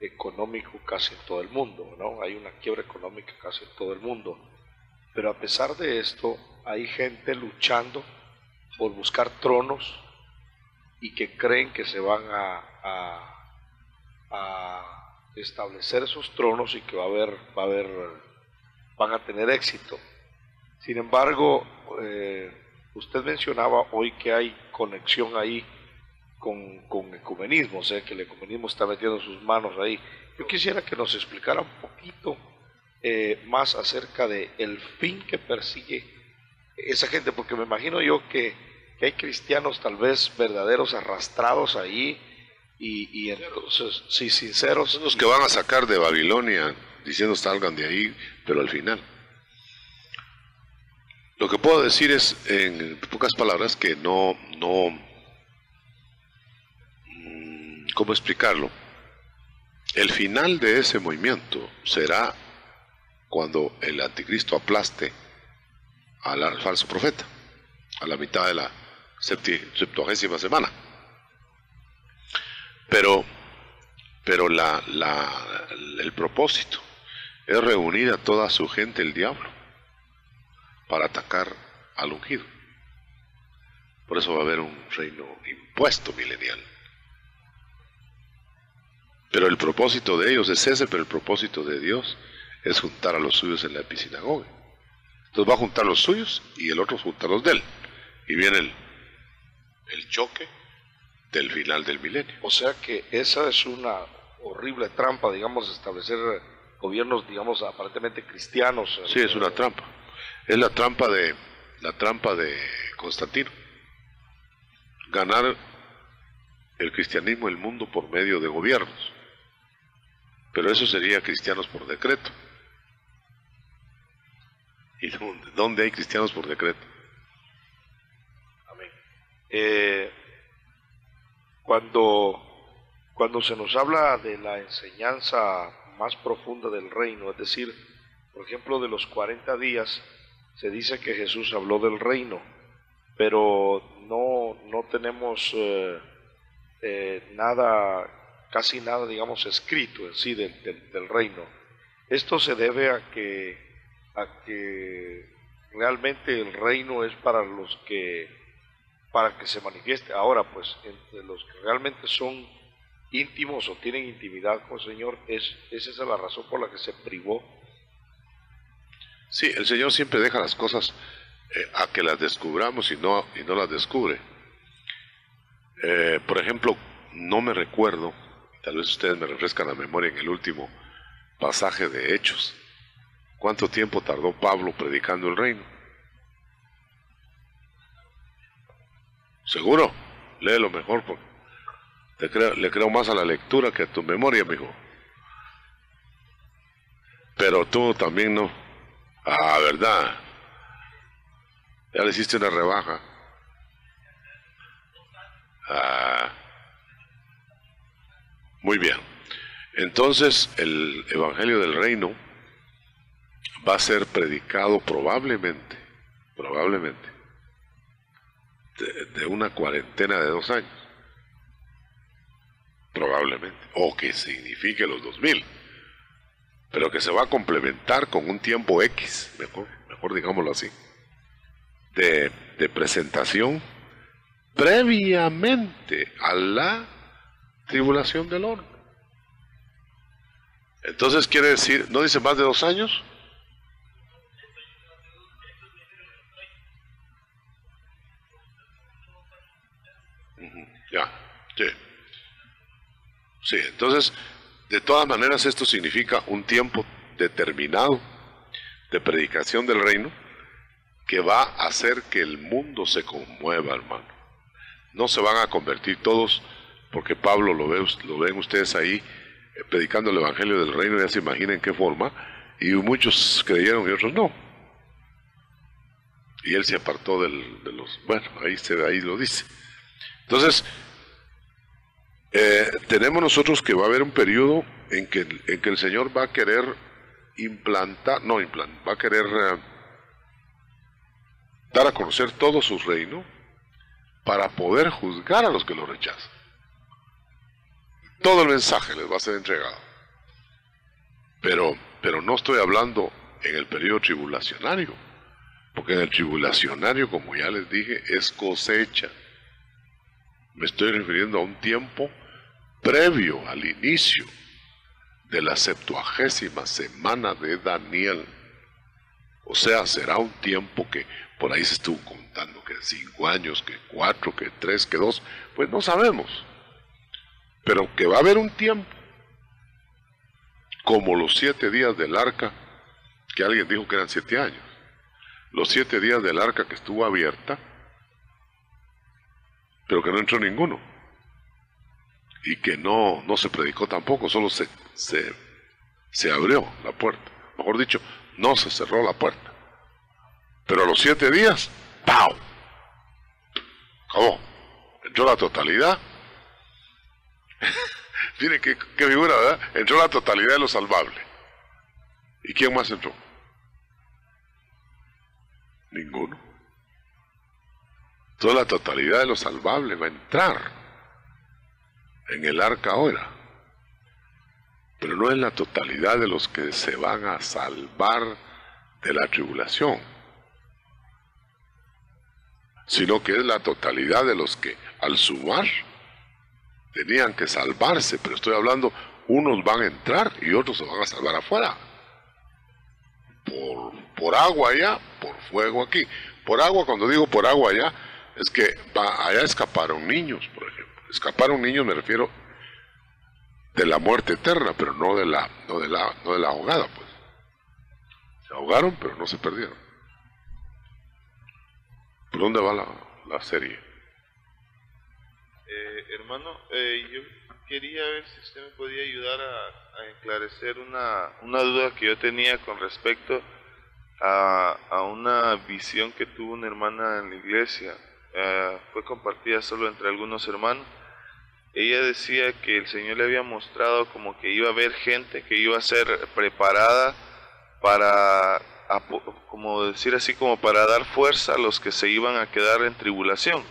económico casi en todo el mundo, ¿no? Hay una quiebra económica casi en todo el mundo. Pero a pesar de esto, hay gente luchando por buscar tronos y que creen que se van a, establecer esos tronos y que va a haber, va a haber, van a tener éxito. Sin embargo, eh, usted mencionaba hoy que hay conexión ahí con, con ecumenismo, o sea que el ecumenismo está metiendo sus manos ahí. Yo quisiera que nos explicara un poquito eh, más acerca de el fin que persigue esa gente, porque me imagino yo que, hay cristianos tal vez verdaderos arrastrados ahí y, entonces, sí, sinceros. los que van a sacar de Babilonia diciendo salgan de ahí, pero al final. Lo que puedo decir es, en pocas palabras, que no, no, ¿cómo explicarlo? El final de ese movimiento será cuando el anticristo aplaste al falso profeta, a la mitad de la septuagésima semana. Pero, pero la, la, el propósito es reunir a toda su gente el diablo para atacar al ungido. Por eso va a haber un reino impuesto milenial. Pero el propósito de ellos es ese, pero el propósito de Dios es juntar a los suyos en la epicinagoga. Entonces va a juntar los suyos y el otro junta los de él. Y viene el, el choque del final del milenio. O sea que esa es una horrible trampa, digamos, establecer gobiernos, digamos, aparentemente cristianos. Sí, es una trampa. Es la trampa de la trampa de Constantino. Ganar el cristianismo el mundo por medio de gobiernos. Pero eso sería cristianos por decreto. ¿Y dónde, hay cristianos por decreto? Amén. Eh, cuando, cuando se nos habla de la enseñanza más profunda del reino, es decir, por ejemplo, de los 40 días, se dice que Jesús habló del reino, pero no, no tenemos eh, eh, nada casi nada, digamos, escrito en sí del, del, reino. Esto se debe a que, a que realmente el reino es para los que, para que se manifieste. Ahora, pues, entre los que realmente son íntimos o tienen intimidad con el Señor, es, esa es la razón por la que se privó. Sí, el Señor siempre deja las cosas eh, a que las descubramos y no, y no las descubre. Eh, por ejemplo, no me recuerdo Tal vez ustedes me refrescan la memoria en el último pasaje de Hechos. ¿Cuánto tiempo tardó Pablo predicando el reino? ¿Seguro? Léelo mejor porque le creo más a la lectura que a tu memoria, mijo. Pero tú también no. Ah, verdad. Ya le hiciste una rebaja. Ah. Muy bien. Entonces el Evangelio del Reino va a ser predicado probablemente, probablemente, de, una cuarentena de dos años. Probablemente. O que signifique los dos mil. Pero que se va a complementar con un tiempo X, mejor, mejor digámoslo así, de, de presentación previamente a la tribulación del horno. Entonces quiere decir, ¿no dice más de dos años? Ya, sí. Sí, entonces, de todas maneras esto significa un tiempo determinado de predicación del reino que va a hacer que el mundo se conmueva, hermano. No se van a convertir todos porque Pablo lo, ve, lo ven ustedes ahí eh, predicando el Evangelio del Reino, ya se imaginan qué forma, y muchos creyeron y otros no. Y él se apartó de los... Bueno, ahí, se, ahí lo dice. Entonces, Eh, tenemos nosotros que va a haber un periodo en que, en que el Señor va a querer implantar, no implantar, va a querer eh, dar a conocer todo su reino para poder juzgar a los que lo rechazan. Todo el mensaje les va a ser entregado. Pero, pero no estoy hablando en el periodo tribulacionario, porque en el tribulacionario, como ya les dije, es cosecha. Me estoy refiriendo a un tiempo previo al inicio de la septuagésima semana de Daniel. O sea, será un tiempo que por ahí se estuvo contando que cinco años, que cuatro, que tres, que dos, pues no sabemos. Pero que va a haber un tiempo, como los siete días del arca, que alguien dijo que eran siete años. Los siete días del arca que estuvo abierta, pero que no entró ninguno y que no, no se predicó tampoco, solo se, se, se abrió la puerta. Mejor dicho, no se cerró la puerta. Pero a los siete días, ¡pau! Acabó. Entró la totalidad. Tiene que, qué figura, ¿verdad? Entró la totalidad de lo salvable. ¿Y quién más entró? Ninguno. Toda la totalidad de lo salvable va a entrar en el arca ahora. Pero no es la totalidad de los que se van a salvar de la tribulación, sino que es la totalidad de los que al sumar tenían que salvarse, pero estoy hablando, unos van a entrar y otros se van a salvar afuera. Por, por agua allá, por fuego aquí. Por agua, cuando digo por agua allá, es que allá escaparon niños, por ejemplo. Escaparon niños me refiero de la muerte eterna, pero no de la, no de la, no de la ahogada, pues. Se ahogaron, pero no se perdieron. ¿Por dónde va la, serie? Eh, hermano, eh, yo quería ver si usted me podía ayudar a, esclarecer una, una, duda que yo tenía con respecto a, a, una visión que tuvo una hermana en la iglesia. Eh, fue compartida solo entre algunos hermanos ella decía que el Señor le había mostrado como que iba a haber gente que iba a ser preparada para, como decir así, como para dar fuerza a los que se iban a quedar en tribulación.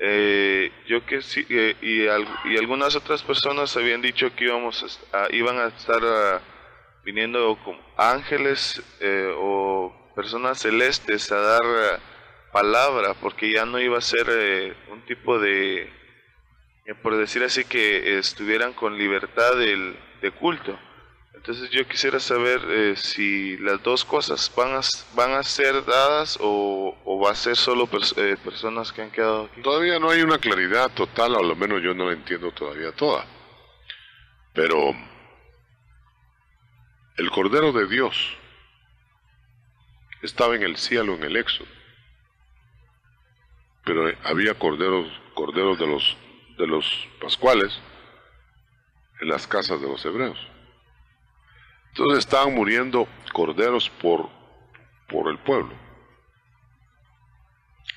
Eh, yo que sí, eh, y, y, algunas otras personas habían dicho que íbamos a, iban a estar ah, viniendo como ángeles eh, o personas celestes a dar ah, palabra, porque ya no iba a ser un tipo de eh, por decir así, que estuvieran con libertad de culto. Entonces yo quisiera saber eh, si las dos cosas van a, van a ser dadas o, va a ser solo eh, personas que han quedado aquí. Todavía no hay una claridad total, o al menos yo no la entiendo todavía toda. Pero el Cordero de Dios estaba en el cielo en el Éxodo, pero había corderos, corderos de los de los pascuales en las casas de los hebreos. Entonces estaban muriendo corderos por, por el pueblo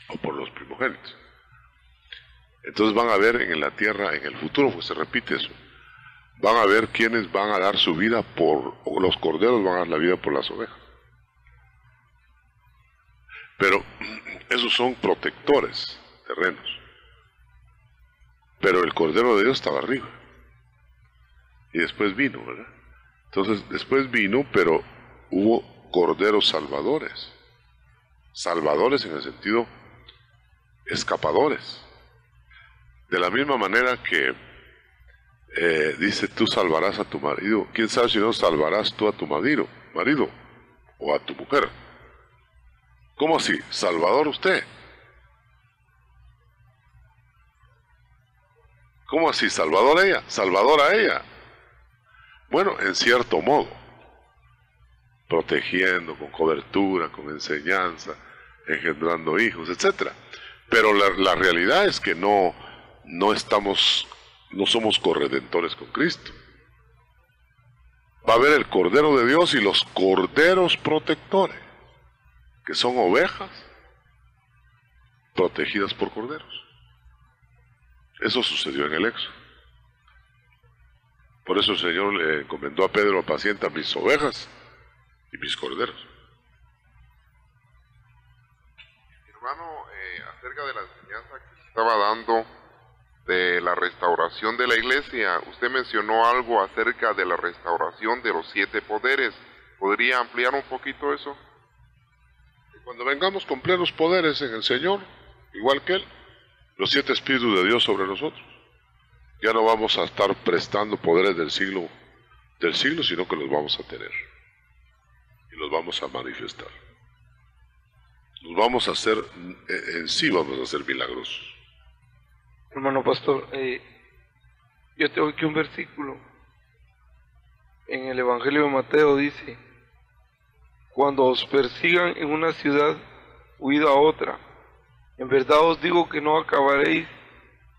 o por los primogénitos. Entonces van a ver en la tierra, en el futuro, pues se repite eso, van a ver quiénes van a dar su vida por, o los corderos van a dar la vida por las ovejas. Pero esos son protectores terrenos. Pero el Cordero de Dios estaba arriba. Y después vino, ¿verdad? Entonces, después vino, pero hubo corderos salvadores. Salvadores en el sentido escapadores. De la misma manera que eh, dice, tú salvarás a tu marido. ¿Quién sabe si no salvarás tú a tu marido, marido o a tu mujer? ¿Cómo así? ¿Salvador usted? ¿Cómo así? ¿Salvador ella? ¿Salvador a ella? Bueno, en cierto modo, protegiendo, con cobertura, con enseñanza, engendrando hijos, etc. Pero la, realidad es que no, no estamos, no somos corredentores con Cristo. Va a haber el Cordero de Dios y los corderos protectores, que son ovejas protegidas por corderos. Eso sucedió en el Éxodo. Por eso el Señor le encomendó a Pedro, apacienta mis ovejas y mis corderos. Hermano, eh, acerca de la enseñanza que estaba dando de la restauración de la iglesia, usted mencionó algo acerca de la restauración de los siete poderes. ¿Podría ampliar un poquito eso? Cuando vengamos con plenos poderes en el Señor, igual que Él, los siete espíritus de Dios sobre nosotros, ya no vamos a estar prestando poderes del siglo, del siglo, sino que los vamos a tener y los vamos a manifestar. Los vamos a hacer, en sí vamos a hacer milagros. Hermano pastor, eh, yo tengo aquí un versículo. En el Evangelio de Mateo dice, cuando os persigan en una ciudad, huid a otra. En verdad os digo que no acabaréis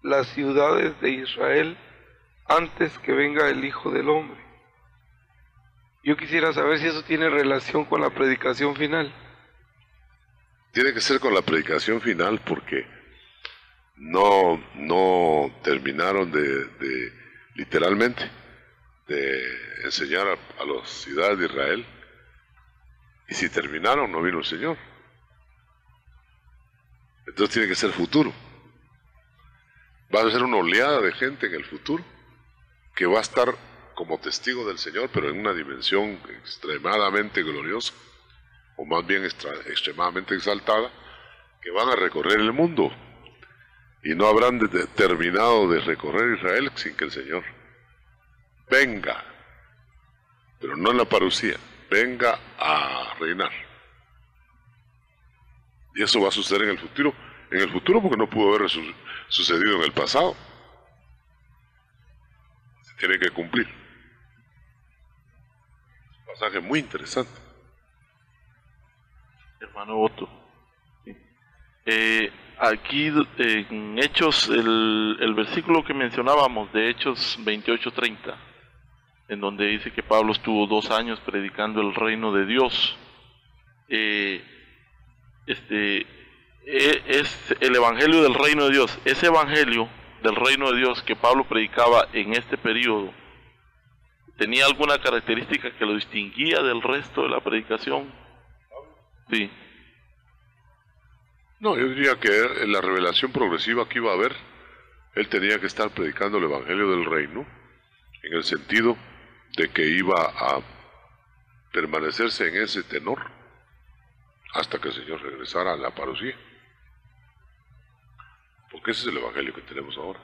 las ciudades de Israel antes que venga el Hijo del Hombre. Yo quisiera saber si eso tiene relación con la predicación final. Tiene que ser con la predicación final porque no, no terminaron de, de literalmente de enseñar a, a las ciudades de Israel. Y si terminaron, no vino el Señor. Entonces tiene que ser futuro. Va a ser una oleada de gente en el futuro que va a estar como testigo del Señor, pero en una dimensión extremadamente gloriosa, o más bien extremadamente exaltada, que van a recorrer el mundo y no habrán terminado de recorrer Israel sin que el Señor venga, pero no en la parucía, venga a reinar. Y eso va a suceder en el futuro, en el futuro porque no pudo haber sucedido en el pasado. Se tiene que cumplir. Un pasaje muy interesante. Hermano Otto. Eh, aquí en Hechos, el, versículo que mencionábamos de Hechos 28:30, en donde dice que Pablo estuvo dos años predicando el reino de Dios. Eh, este, es el evangelio del reino de Dios. Ese evangelio del reino de Dios que Pablo predicaba en este periodo, ¿tenía alguna característica que lo distinguía del resto de la predicación? Sí. No, yo diría que en la revelación progresiva que iba a haber, él tenía que estar predicando el Evangelio del Reino, en el sentido de que iba a permanecerse en ese tenor hasta que el Señor regresara a la parucía. Porque ese es el Evangelio que tenemos ahora.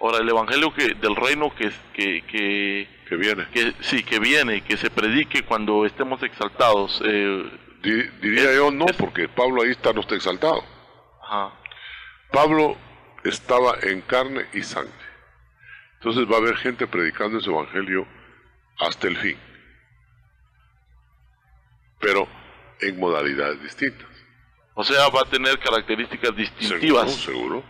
Ahora, el Evangelio que, del Reino que, que, que, que viene. Que, sí, que viene, que se predique cuando estemos exaltados. Eh, diría yo no, porque Pablo ahí está, no está exaltado. Ajá. Pablo estaba en carne y sangre. Entonces va a haber gente predicando ese evangelio hasta el fin. Pero en modalidades distintas. O sea, va a tener características distintivas. Seguro, seguro.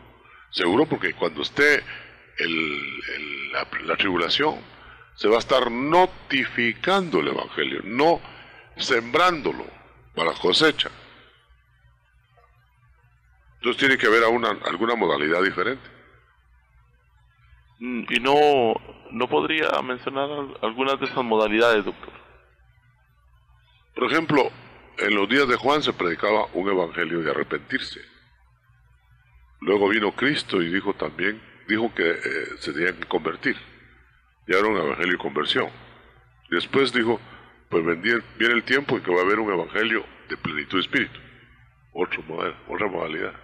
Seguro porque cuando esté el, el, la, la tribulación, se va a estar notificando el evangelio, no sembrándolo para cosecha. Entonces tiene que haber una, alguna modalidad diferente. Y no, no podría mencionar algunas de esas modalidades, doctor. Por ejemplo, en los días de Juan se predicaba un evangelio de arrepentirse. Luego vino Cristo y dijo también, dijo que eh, se tenían que convertir. Ya era un evangelio de conversión. Después dijo, pues viene el tiempo en que va a haber un evangelio de plenitud de espíritu, otro modelo, otra modalidad.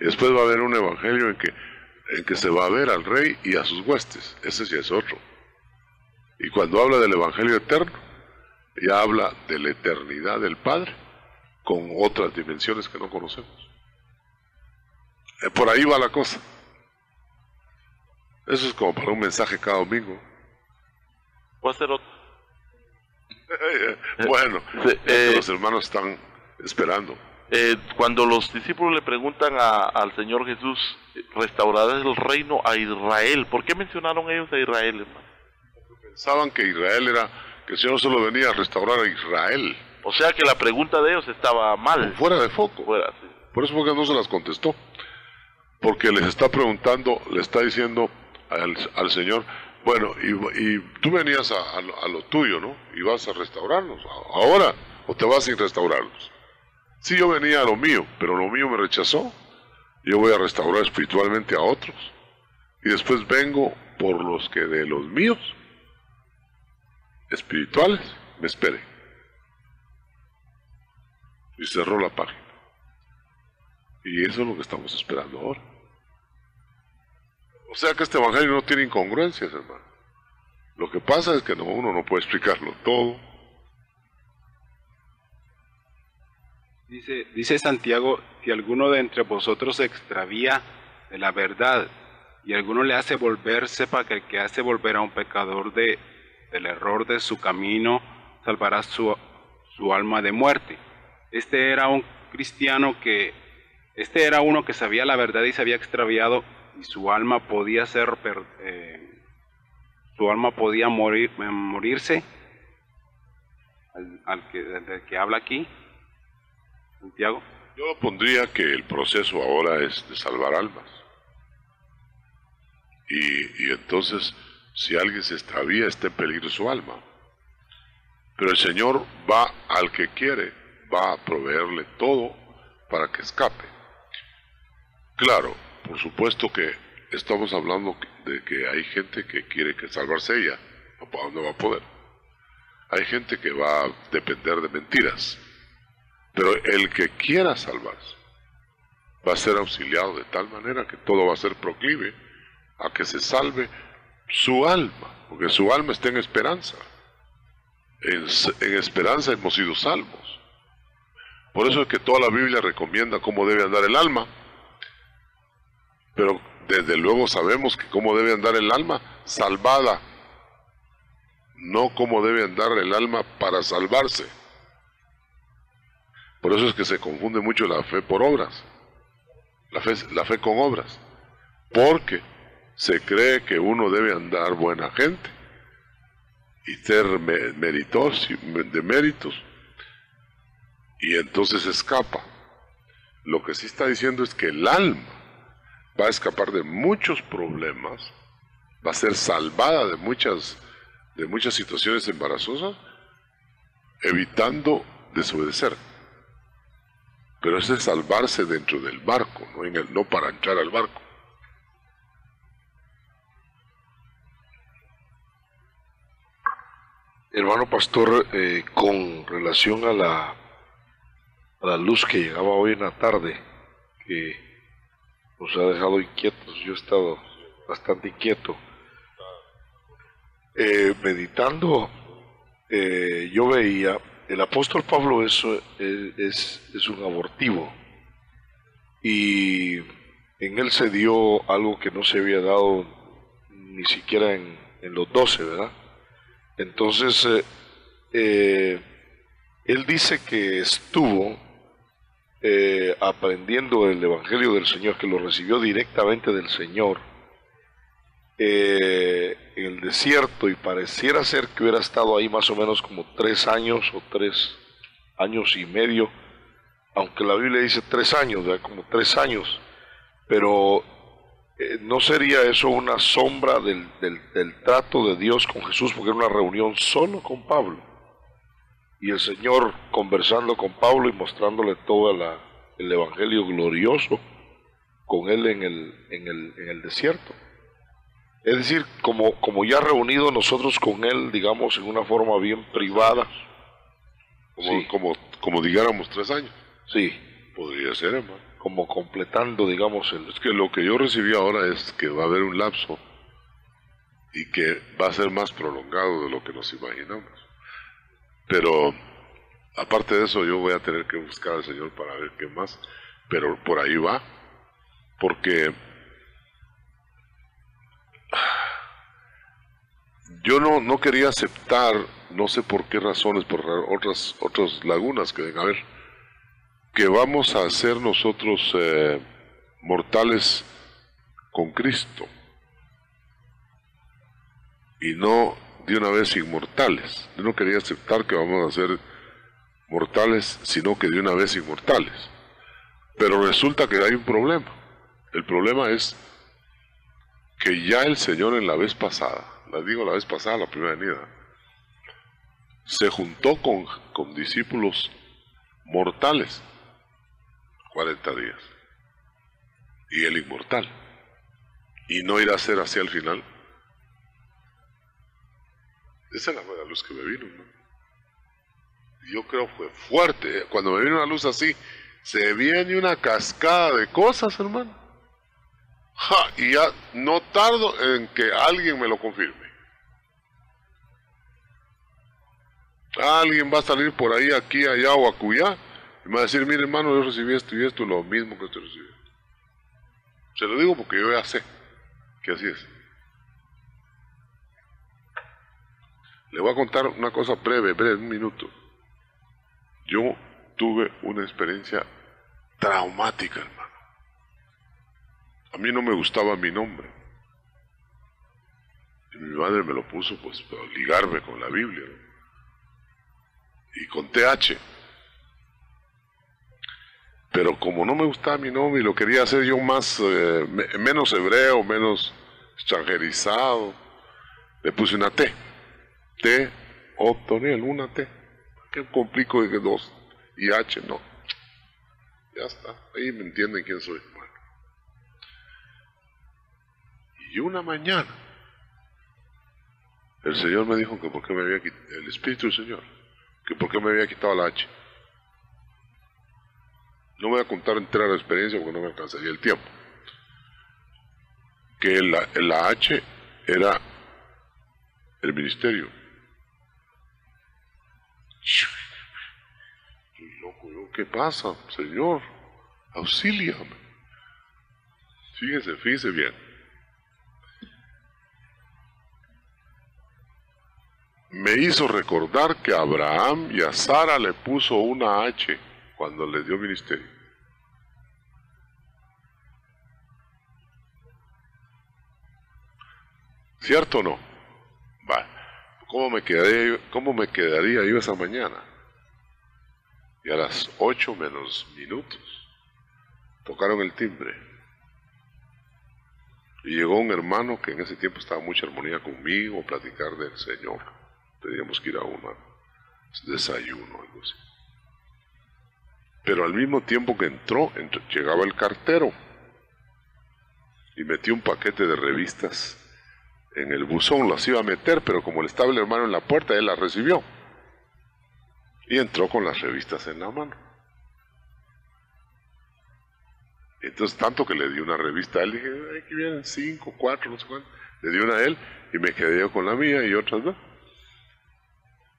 Y después va a haber un evangelio en que, en que se va a ver al rey y a sus huestes, ese sí es otro. Y cuando habla del evangelio eterno, ya habla de la eternidad del Padre con otras dimensiones que no conocemos. Por ahí va la cosa. Eso es como para un mensaje cada domingo. Puede ser otro. bueno, eh, los hermanos están esperando. Eh, cuando los discípulos le preguntan a, al Señor Jesús, restaurar el reino a Israel, ¿por qué mencionaron ellos a Israel, hermano? Pensaban que Israel era, que el Señor solo venía a restaurar a Israel. O sea que la pregunta de ellos estaba mal. Fuera de foco. Fuera, sí. Por eso porque no se las contestó. Porque les está preguntando, le está diciendo al, al Señor, Bueno, y, tú venías a, lo, tuyo, ¿no? Y vas a restaurarnos. Ahora, o te vas sin restaurarlos. Sí, yo venía a lo mío, pero lo mío me rechazó. Yo voy a restaurar espiritualmente a otros. Y después vengo por los que de los míos espirituales me esperen. Y cerró la página. Y eso es lo que estamos esperando ahora. O sea que este evangelio no tiene incongruencias, hermano. Lo que pasa es que no, uno no puede explicarlo todo. Dice, dice Santiago, si alguno de entre vosotros se extravía de la verdad y alguno le hace volver, sepa que el que hace volver a un pecador de, del error de su camino, salvará su, su alma de muerte. Este era un cristiano que, este era uno que sabía la verdad y se había extraviado y su alma podía ser, eh, su alma podía morir, eh, morirse, al, que, que habla aquí, Santiago. Yo pondría que el proceso ahora es de salvar almas. Y, y, entonces, si alguien se extravía, está en peligro su alma. Pero el Señor va al que quiere, va a proveerle todo para que escape. Claro, por supuesto que estamos hablando de que hay gente que quiere que salvarse ella, no va a poder. Hay gente que va a depender de mentiras. Pero el que quiera salvarse va a ser auxiliado de tal manera que todo va a ser proclive a que se salve su alma, porque su alma está en esperanza. En, en esperanza hemos sido salvos. Por eso es que toda la Biblia recomienda cómo debe andar el alma pero desde luego sabemos que cómo debe andar el alma salvada, no cómo debe andar el alma para salvarse. Por eso es que se confunde mucho la fe por obras, la fe, la fe con obras, porque se cree que uno debe andar buena gente y ser meritos, de méritos, y entonces escapa. Lo que sí está diciendo es que el alma va a escapar de muchos problemas, va a ser salvada de muchas, de muchas situaciones embarazosas, evitando desobedecer. Pero es salvarse dentro del barco, no, en el, no para entrar al barco. Hermano pastor, eh, con relación a la, a la luz que llegaba hoy en la tarde, que nos ha dejado inquietos. Yo he estado bastante inquieto. Eh, meditando, eh, yo veía, el apóstol Pablo es, es, es, un abortivo y en él se dio algo que no se había dado ni siquiera en, en los doce, ¿verdad? Entonces, eh, él dice que estuvo eh, aprendiendo el Evangelio del Señor, que lo recibió directamente del Señor, eh, en el desierto y pareciera ser que hubiera estado ahí más o menos como tres años o tres años y medio, aunque la Biblia dice tres años, como tres años, pero eh, ¿no sería eso una sombra del, del trato de Dios con Jesús? Porque era una reunión solo con Pablo y el Señor conversando con Pablo y mostrándole todo el Evangelio glorioso con él en el, en el, en el desierto. Es decir, como, como ya reunido nosotros con él, digamos, en una forma bien privada. Como, como, como digáramos tres años. Sí. Podría ser, hermano. Como completando, digamos, el... Es que lo que yo recibí ahora es que va a haber un lapso y que va a ser más prolongado de lo que nos imaginamos. Pero aparte de eso, yo voy a tener que buscar al Señor para ver qué más. Pero por ahí va. Porque yo no, no quería aceptar, no sé por qué razones, por otras, otras lagunas que deben haber, que vamos a ser nosotros eh, mortales con Cristo y no de una vez inmortales. Yo no quería aceptar que vamos a ser mortales, sino que de una vez inmortales. Pero resulta que hay un problema. El problema es que ya el Señor en la vez pasada, la digo la vez pasada, la primera venida, se juntó con, con discípulos mortales 40 días y el inmortal y no irá a ser hacia el final. Esa es la buena luz que me vino. Yo creo fue fuerte. Cuando me vino una luz así, se viene una cascada de cosas, hermano. y ya no tardo en que alguien me lo confirme. Alguien va a salir por ahí, aquí, allá o acullá, y me va a decir, mire hermano, yo recibí esto y esto, lo mismo que usted recibió. Se lo digo porque yo ya sé que así es. Le voy a contar una cosa breve, breve, un minuto. Yo tuve una experiencia traumática, hermano. A mí no me gustaba mi nombre. Y mi madre me lo puso pues para ligarme con la Biblia. Y con TH. Pero como no me gustaba mi nombre y lo quería hacer yo más, eh, menos hebreo, menos extranjerizado, le puse una T. T, Otoniel, una T. ¿Qué complico de que dos? Y H, no. Ya está, ahí me entienden quién soy. Y una mañana, el Señor me dijo que por qué me había quitado, el Espíritu del Señor, que por qué me había quitado la H. No voy a contar entera la experiencia porque no me alcanzaría el tiempo. Que la, H era el ministerio. ¿qué pasa, Señor? Auxíliame. Fíjese, fíjese bien. Me hizo recordar que Abraham y a Sara le puso una H cuando le dio ministerio. ¿Cierto o no? Va. ¿Cómo me, ¿Cómo me quedaría yo esa mañana? Y a las ocho menos minutos tocaron el timbre. Y llegó un hermano que en ese tiempo estaba en mucha armonía conmigo a platicar del Señor. Teníamos que ir a un desayuno, algo así. Pero al mismo tiempo que entró, llegaba el cartero y metió un paquete de revistas en el buzón. Las iba a meter, pero como le estaba el hermano en la puerta, él las recibió. Y entró con las revistas en la mano. Entonces, tanto que le di una revista a él, dije, aquí vienen cinco, cuatro, no sé cuánto. Le di una a él y me quedé yo con la mía y otras dos.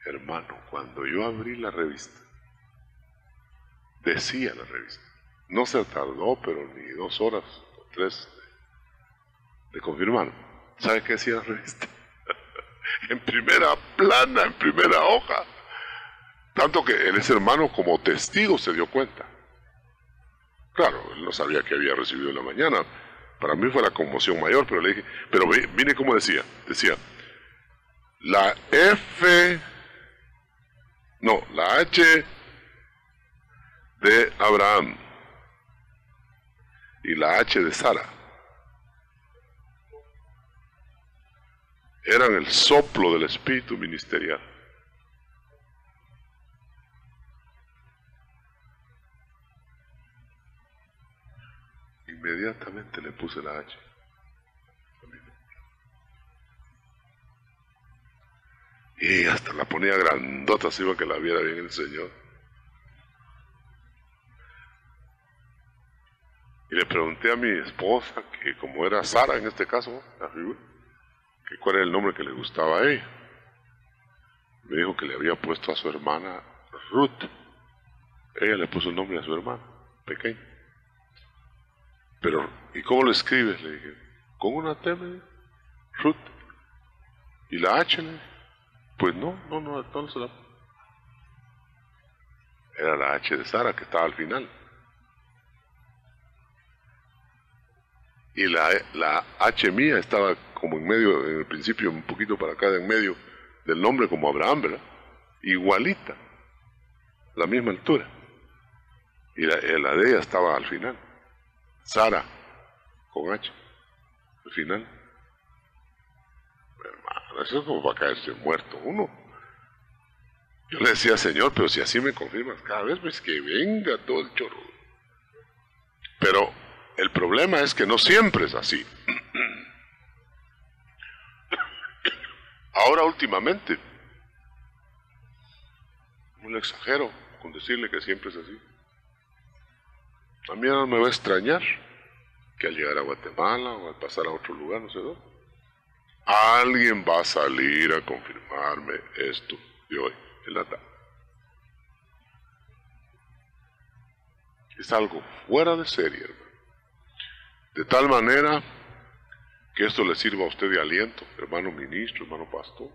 Hermano, cuando yo abrí la revista, decía la revista, no se tardó, pero ni dos horas o tres de, confirmar. ¿Sabe qué decía la revista? en primera plana, en primera hoja. Tanto que él es hermano como testigo se dio cuenta. Claro, él no sabía que había recibido en la mañana. Para mí fue la conmoción mayor, pero le dije, pero mire cómo decía, decía, la F, no, la H de Abraham y la H de Sara eran el soplo del espíritu ministerial. Inmediatamente le puse la H. Y hasta la ponía grandota así para que la viera bien el Señor. Y le pregunté a mi esposa, que como era Sara en este caso, que cuál era el nombre que le gustaba a ella. Me dijo que le había puesto a su hermana Ruth. Ella le puso el nombre a su hermana, pequeña. Pero, ¿y cómo lo escribes? Le dije, con una T, Ruth. ¿Y la H? Pues no, no, no, entonces la... Era la H de Sara que estaba al final. Y la, la H mía estaba como en medio, en el principio un poquito para acá, en medio del nombre como Abraham, ¿verdad? Igualita, la misma altura. Y la, la de ella estaba al final. Sara, con H, al final. Eso es como para caerse muerto uno. Yo le decía, Señor, pero si así me confirmas cada vez, pues que venga todo el chorro. Pero el problema es que no siempre es así. Ahora últimamente, no le exagero con decirle que siempre es así. A mí no me va a extrañar que al llegar a Guatemala o al pasar a otro lugar, no sé dónde, alguien va a salir a confirmarme esto de hoy, en la tarde. Es algo fuera de serie, hermano. De tal manera que esto le sirva a usted de aliento, hermano ministro, hermano pastor,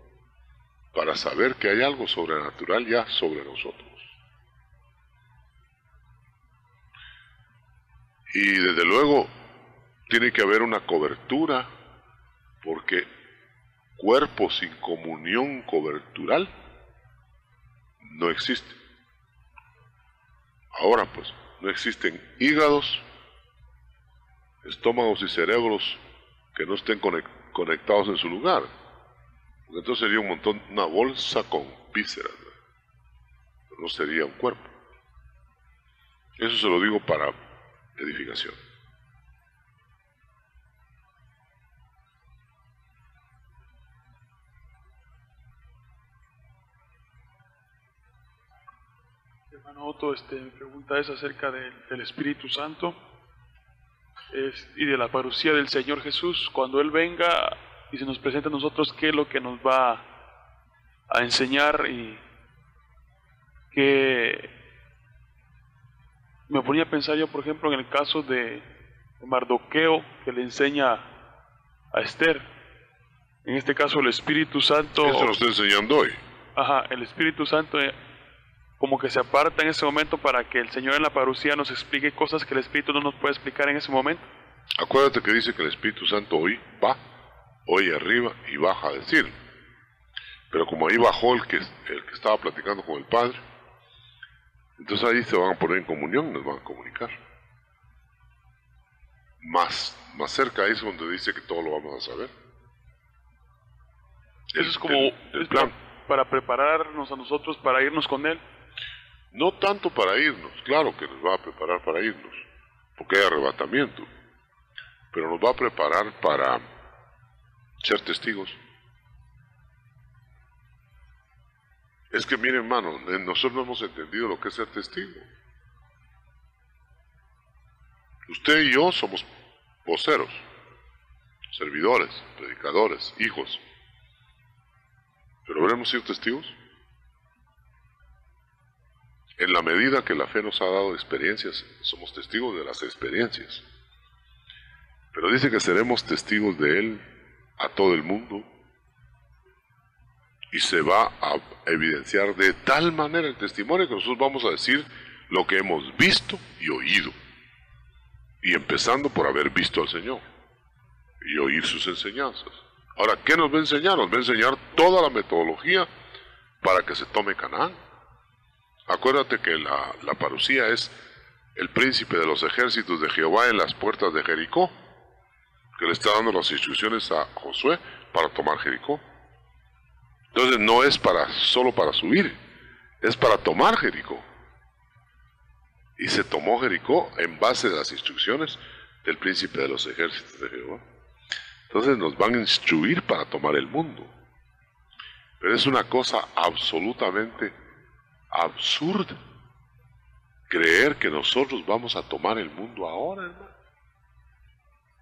para saber que hay algo sobrenatural ya sobre nosotros. Y desde luego tiene que haber una cobertura, porque cuerpo sin comunión cobertural no existe. Ahora pues, no existen hígados, estómagos y cerebros que no estén conectados en su lugar. entonces sería un montón, una bolsa con vísceras, no sería un cuerpo. Eso se lo digo para edificación. Hermano Otto, este, mi pregunta es acerca del, Espíritu Santo y de la parucía del Señor Jesús. Cuando Él venga y se nos presenta a nosotros, ¿qué es lo que nos va a enseñar y qué me ponía a pensar yo, por ejemplo, en el caso de Mardoqueo, que le enseña a Esther. En este caso, el Espíritu Santo. Eso lo estoy enseñando hoy. Ajá, el Espíritu Santo eh, como que se aparta en ese momento para que el Señor en la parucía nos explique cosas que el Espíritu no nos puede explicar en ese momento. Acuérdate que dice que el Espíritu Santo hoy va, hoy arriba y baja a decir. Pero como ahí bajó el que, el que estaba platicando con el Padre, entonces ahí se van a poner en comunión, nos van a comunicar. Más, más cerca es donde dice que todo lo vamos a saber. Eso es como el, plan. Para, prepararnos a nosotros para irnos con Él. No tanto para irnos, claro que nos va a preparar para irnos, porque hay arrebatamiento, pero nos va a preparar para ser testigos. Es que miren, hermano, nosotros no hemos entendido lo que es ser testigo. Usted y yo somos voceros, servidores, predicadores, hijos. Pero habremos sido testigos. En la medida que la fe nos ha dado experiencias, somos testigos de las experiencias. Pero dice que seremos testigos de Él a todo el mundo y se va a evidenciar de tal manera el testimonio que nosotros vamos a decir lo que hemos visto y oído. Y empezando por haber visto al Señor y oír sus enseñanzas. Ahora, ¿qué nos va a enseñar? Nos va a enseñar toda la metodología para que se tome Canaán. Acuérdate que la, la parucía es el príncipe de los ejércitos de Jehová en las puertas de Jericó, que le está dando las instrucciones a Josué para tomar Jericó. Entonces no es para solo para subir, es para tomar Jericó. Y se tomó Jericó en base de las instrucciones del príncipe de los ejércitos de Jehová. Entonces nos van a instruir para tomar el mundo. Pero es una cosa absolutamente absurda creer que nosotros vamos a tomar el mundo ahora, hermano.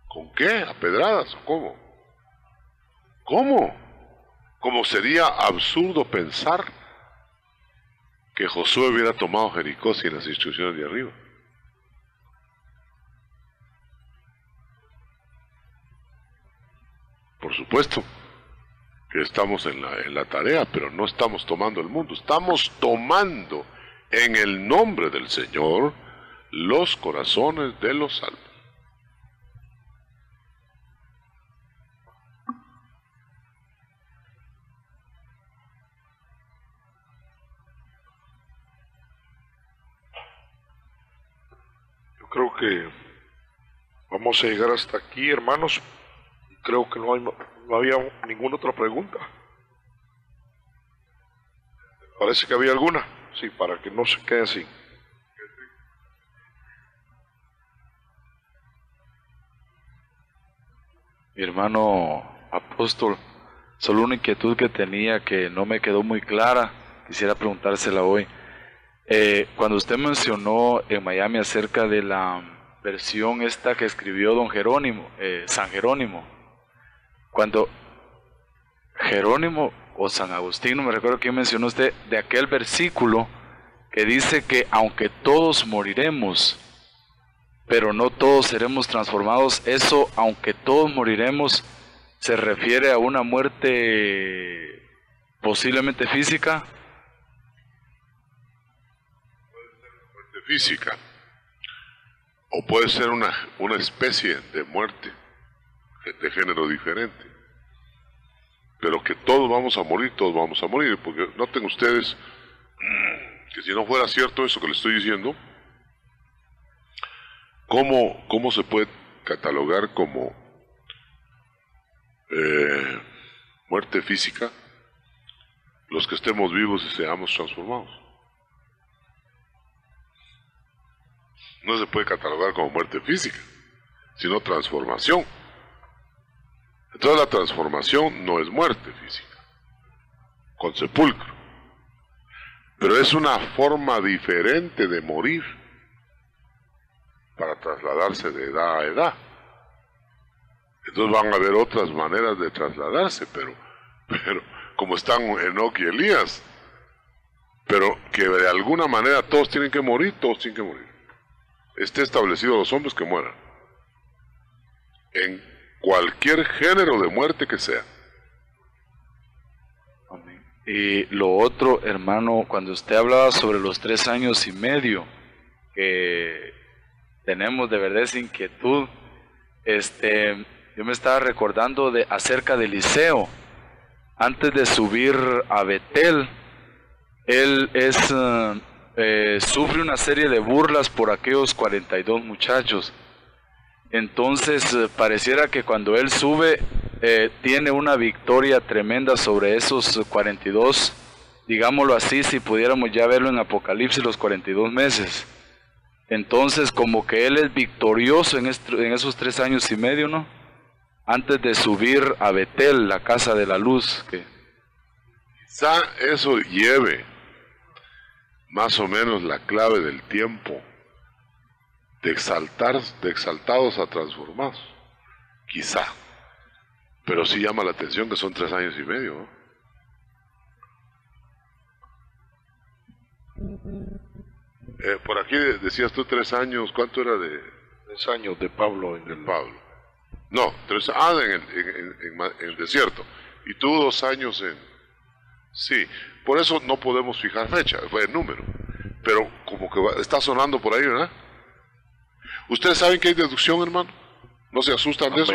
¿Con qué? ¿A pedradas o cómo? ¿Cómo? como sería absurdo pensar que Josué hubiera tomado Jericó sin las instrucciones de arriba. Por supuesto que estamos en la, en la tarea, pero no estamos tomando el mundo, estamos tomando en el nombre del Señor los corazones de los salvos. creo que vamos a llegar hasta aquí, hermanos. Creo que no, hay, no había ninguna otra pregunta. Parece que había alguna. Sí, para que no se quede así. Mi hermano apóstol, solo una inquietud que tenía que no me quedó muy clara, quisiera preguntársela hoy. Eh, cuando usted mencionó en Miami acerca de la versión esta que escribió don Jerónimo, eh, San Jerónimo, cuando Jerónimo o San Agustín, no me recuerdo quién mencionó usted, de aquel versículo que dice que aunque todos moriremos, pero no todos seremos transformados, eso, aunque todos moriremos, se refiere a una muerte posiblemente física. Muerte física. O puede ser una, una especie de muerte de género diferente pero que todos vamos a morir, todos vamos a morir, porque noten ustedes que si no fuera cierto eso que le estoy diciendo, ¿cómo, cómo se puede catalogar como eh, muerte física los que estemos vivos y seamos transformados? No se puede catalogar como muerte física, sino transformación. Entonces la transformación no es muerte física, con sepulcro, pero es una forma diferente de morir para trasladarse de edad a edad. Entonces van a haber otras maneras de trasladarse, pero, pero como están Enoch y Elías, pero que de alguna manera todos tienen que morir, todos tienen que morir. Esté establecido los hombres que mueran. En cualquier género de muerte que sea. Y lo otro, hermano, cuando usted hablaba sobre los tres años y medio que tenemos de verdad esa inquietud, este, yo me estaba recordando de acerca de Eliseo. Antes de subir a Betel, él es, eh, eh, sufre una serie de burlas por aquellos 42 muchachos entonces eh, pareciera que cuando él sube eh, tiene una victoria tremenda sobre esos 42, digámoslo así, si pudiéramos ya verlo en Apocalipsis los 42 meses. Entonces como que él es victorioso en, en esos tres años y medio, ¿no? Antes de subir a Betel, la casa de la luz. Que... Quizá eso lleve más o menos la clave del tiempo de, exaltar, de exaltados a transformados. Quizá. Pero sí llama la atención que son tres años y medio. Eh, por aquí decías tú tres años, ¿cuánto era de...? Tres años de Pablo en el... Pablo. No, tres ah, en el, en el desierto. Y tú dos años en... Sí, por eso no podemos fijar fecha, fue el número. Pero como que está sonando por ahí, ¿verdad? ¿Ustedes saben que hay deducción, hermano? ¿No se asustan de eso?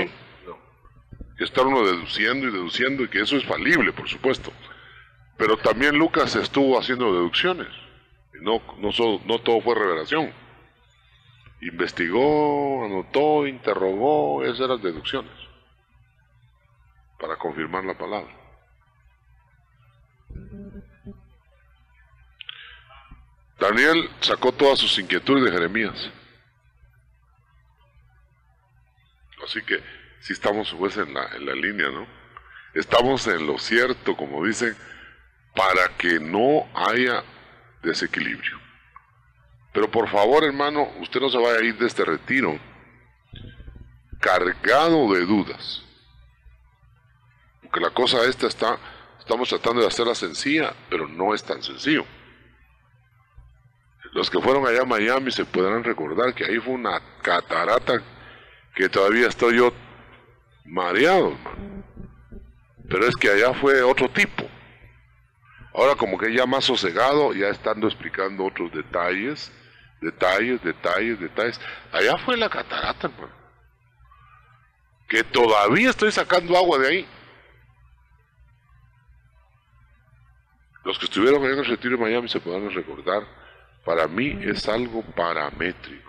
Que está uno deduciendo y deduciendo y que eso es falible, por supuesto. Pero también Lucas estuvo haciendo deducciones. No, no, no todo fue revelación. Investigó, anotó, interrogó, esas eran deducciones. Para confirmar la palabra. Daniel sacó todas sus inquietudes de Jeremías. Así que si estamos pues en la, en la línea, ¿no? Estamos en lo cierto, como dicen, para que no haya desequilibrio. Pero por favor, hermano, usted no se vaya a ir de este retiro cargado de dudas. Porque la cosa esta está, estamos tratando de hacerla sencilla, pero no es tan sencillo. Los que fueron allá a Miami se podrán recordar que ahí fue una catarata que todavía estoy yo mareado, Pero es que allá fue otro tipo. Ahora como que ya más sosegado, ya estando explicando otros detalles, detalles, detalles, detalles. Allá fue la catarata, hermano. Que todavía estoy sacando agua de ahí. Los que estuvieron en el retiro de Miami se podrán recordar, para mí es algo paramétrico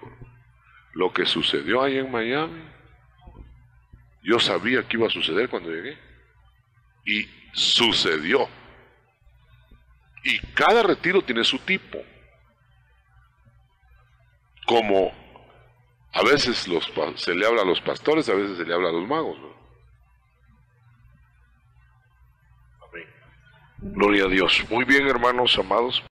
lo que sucedió ahí en Miami Yo sabía que iba a suceder cuando llegué. Y sucedió. Y cada retiro tiene su tipo. Como a veces los, se le habla a los pastores, a veces se le habla a los magos. Gloria a Dios. Muy bien, hermanos amados.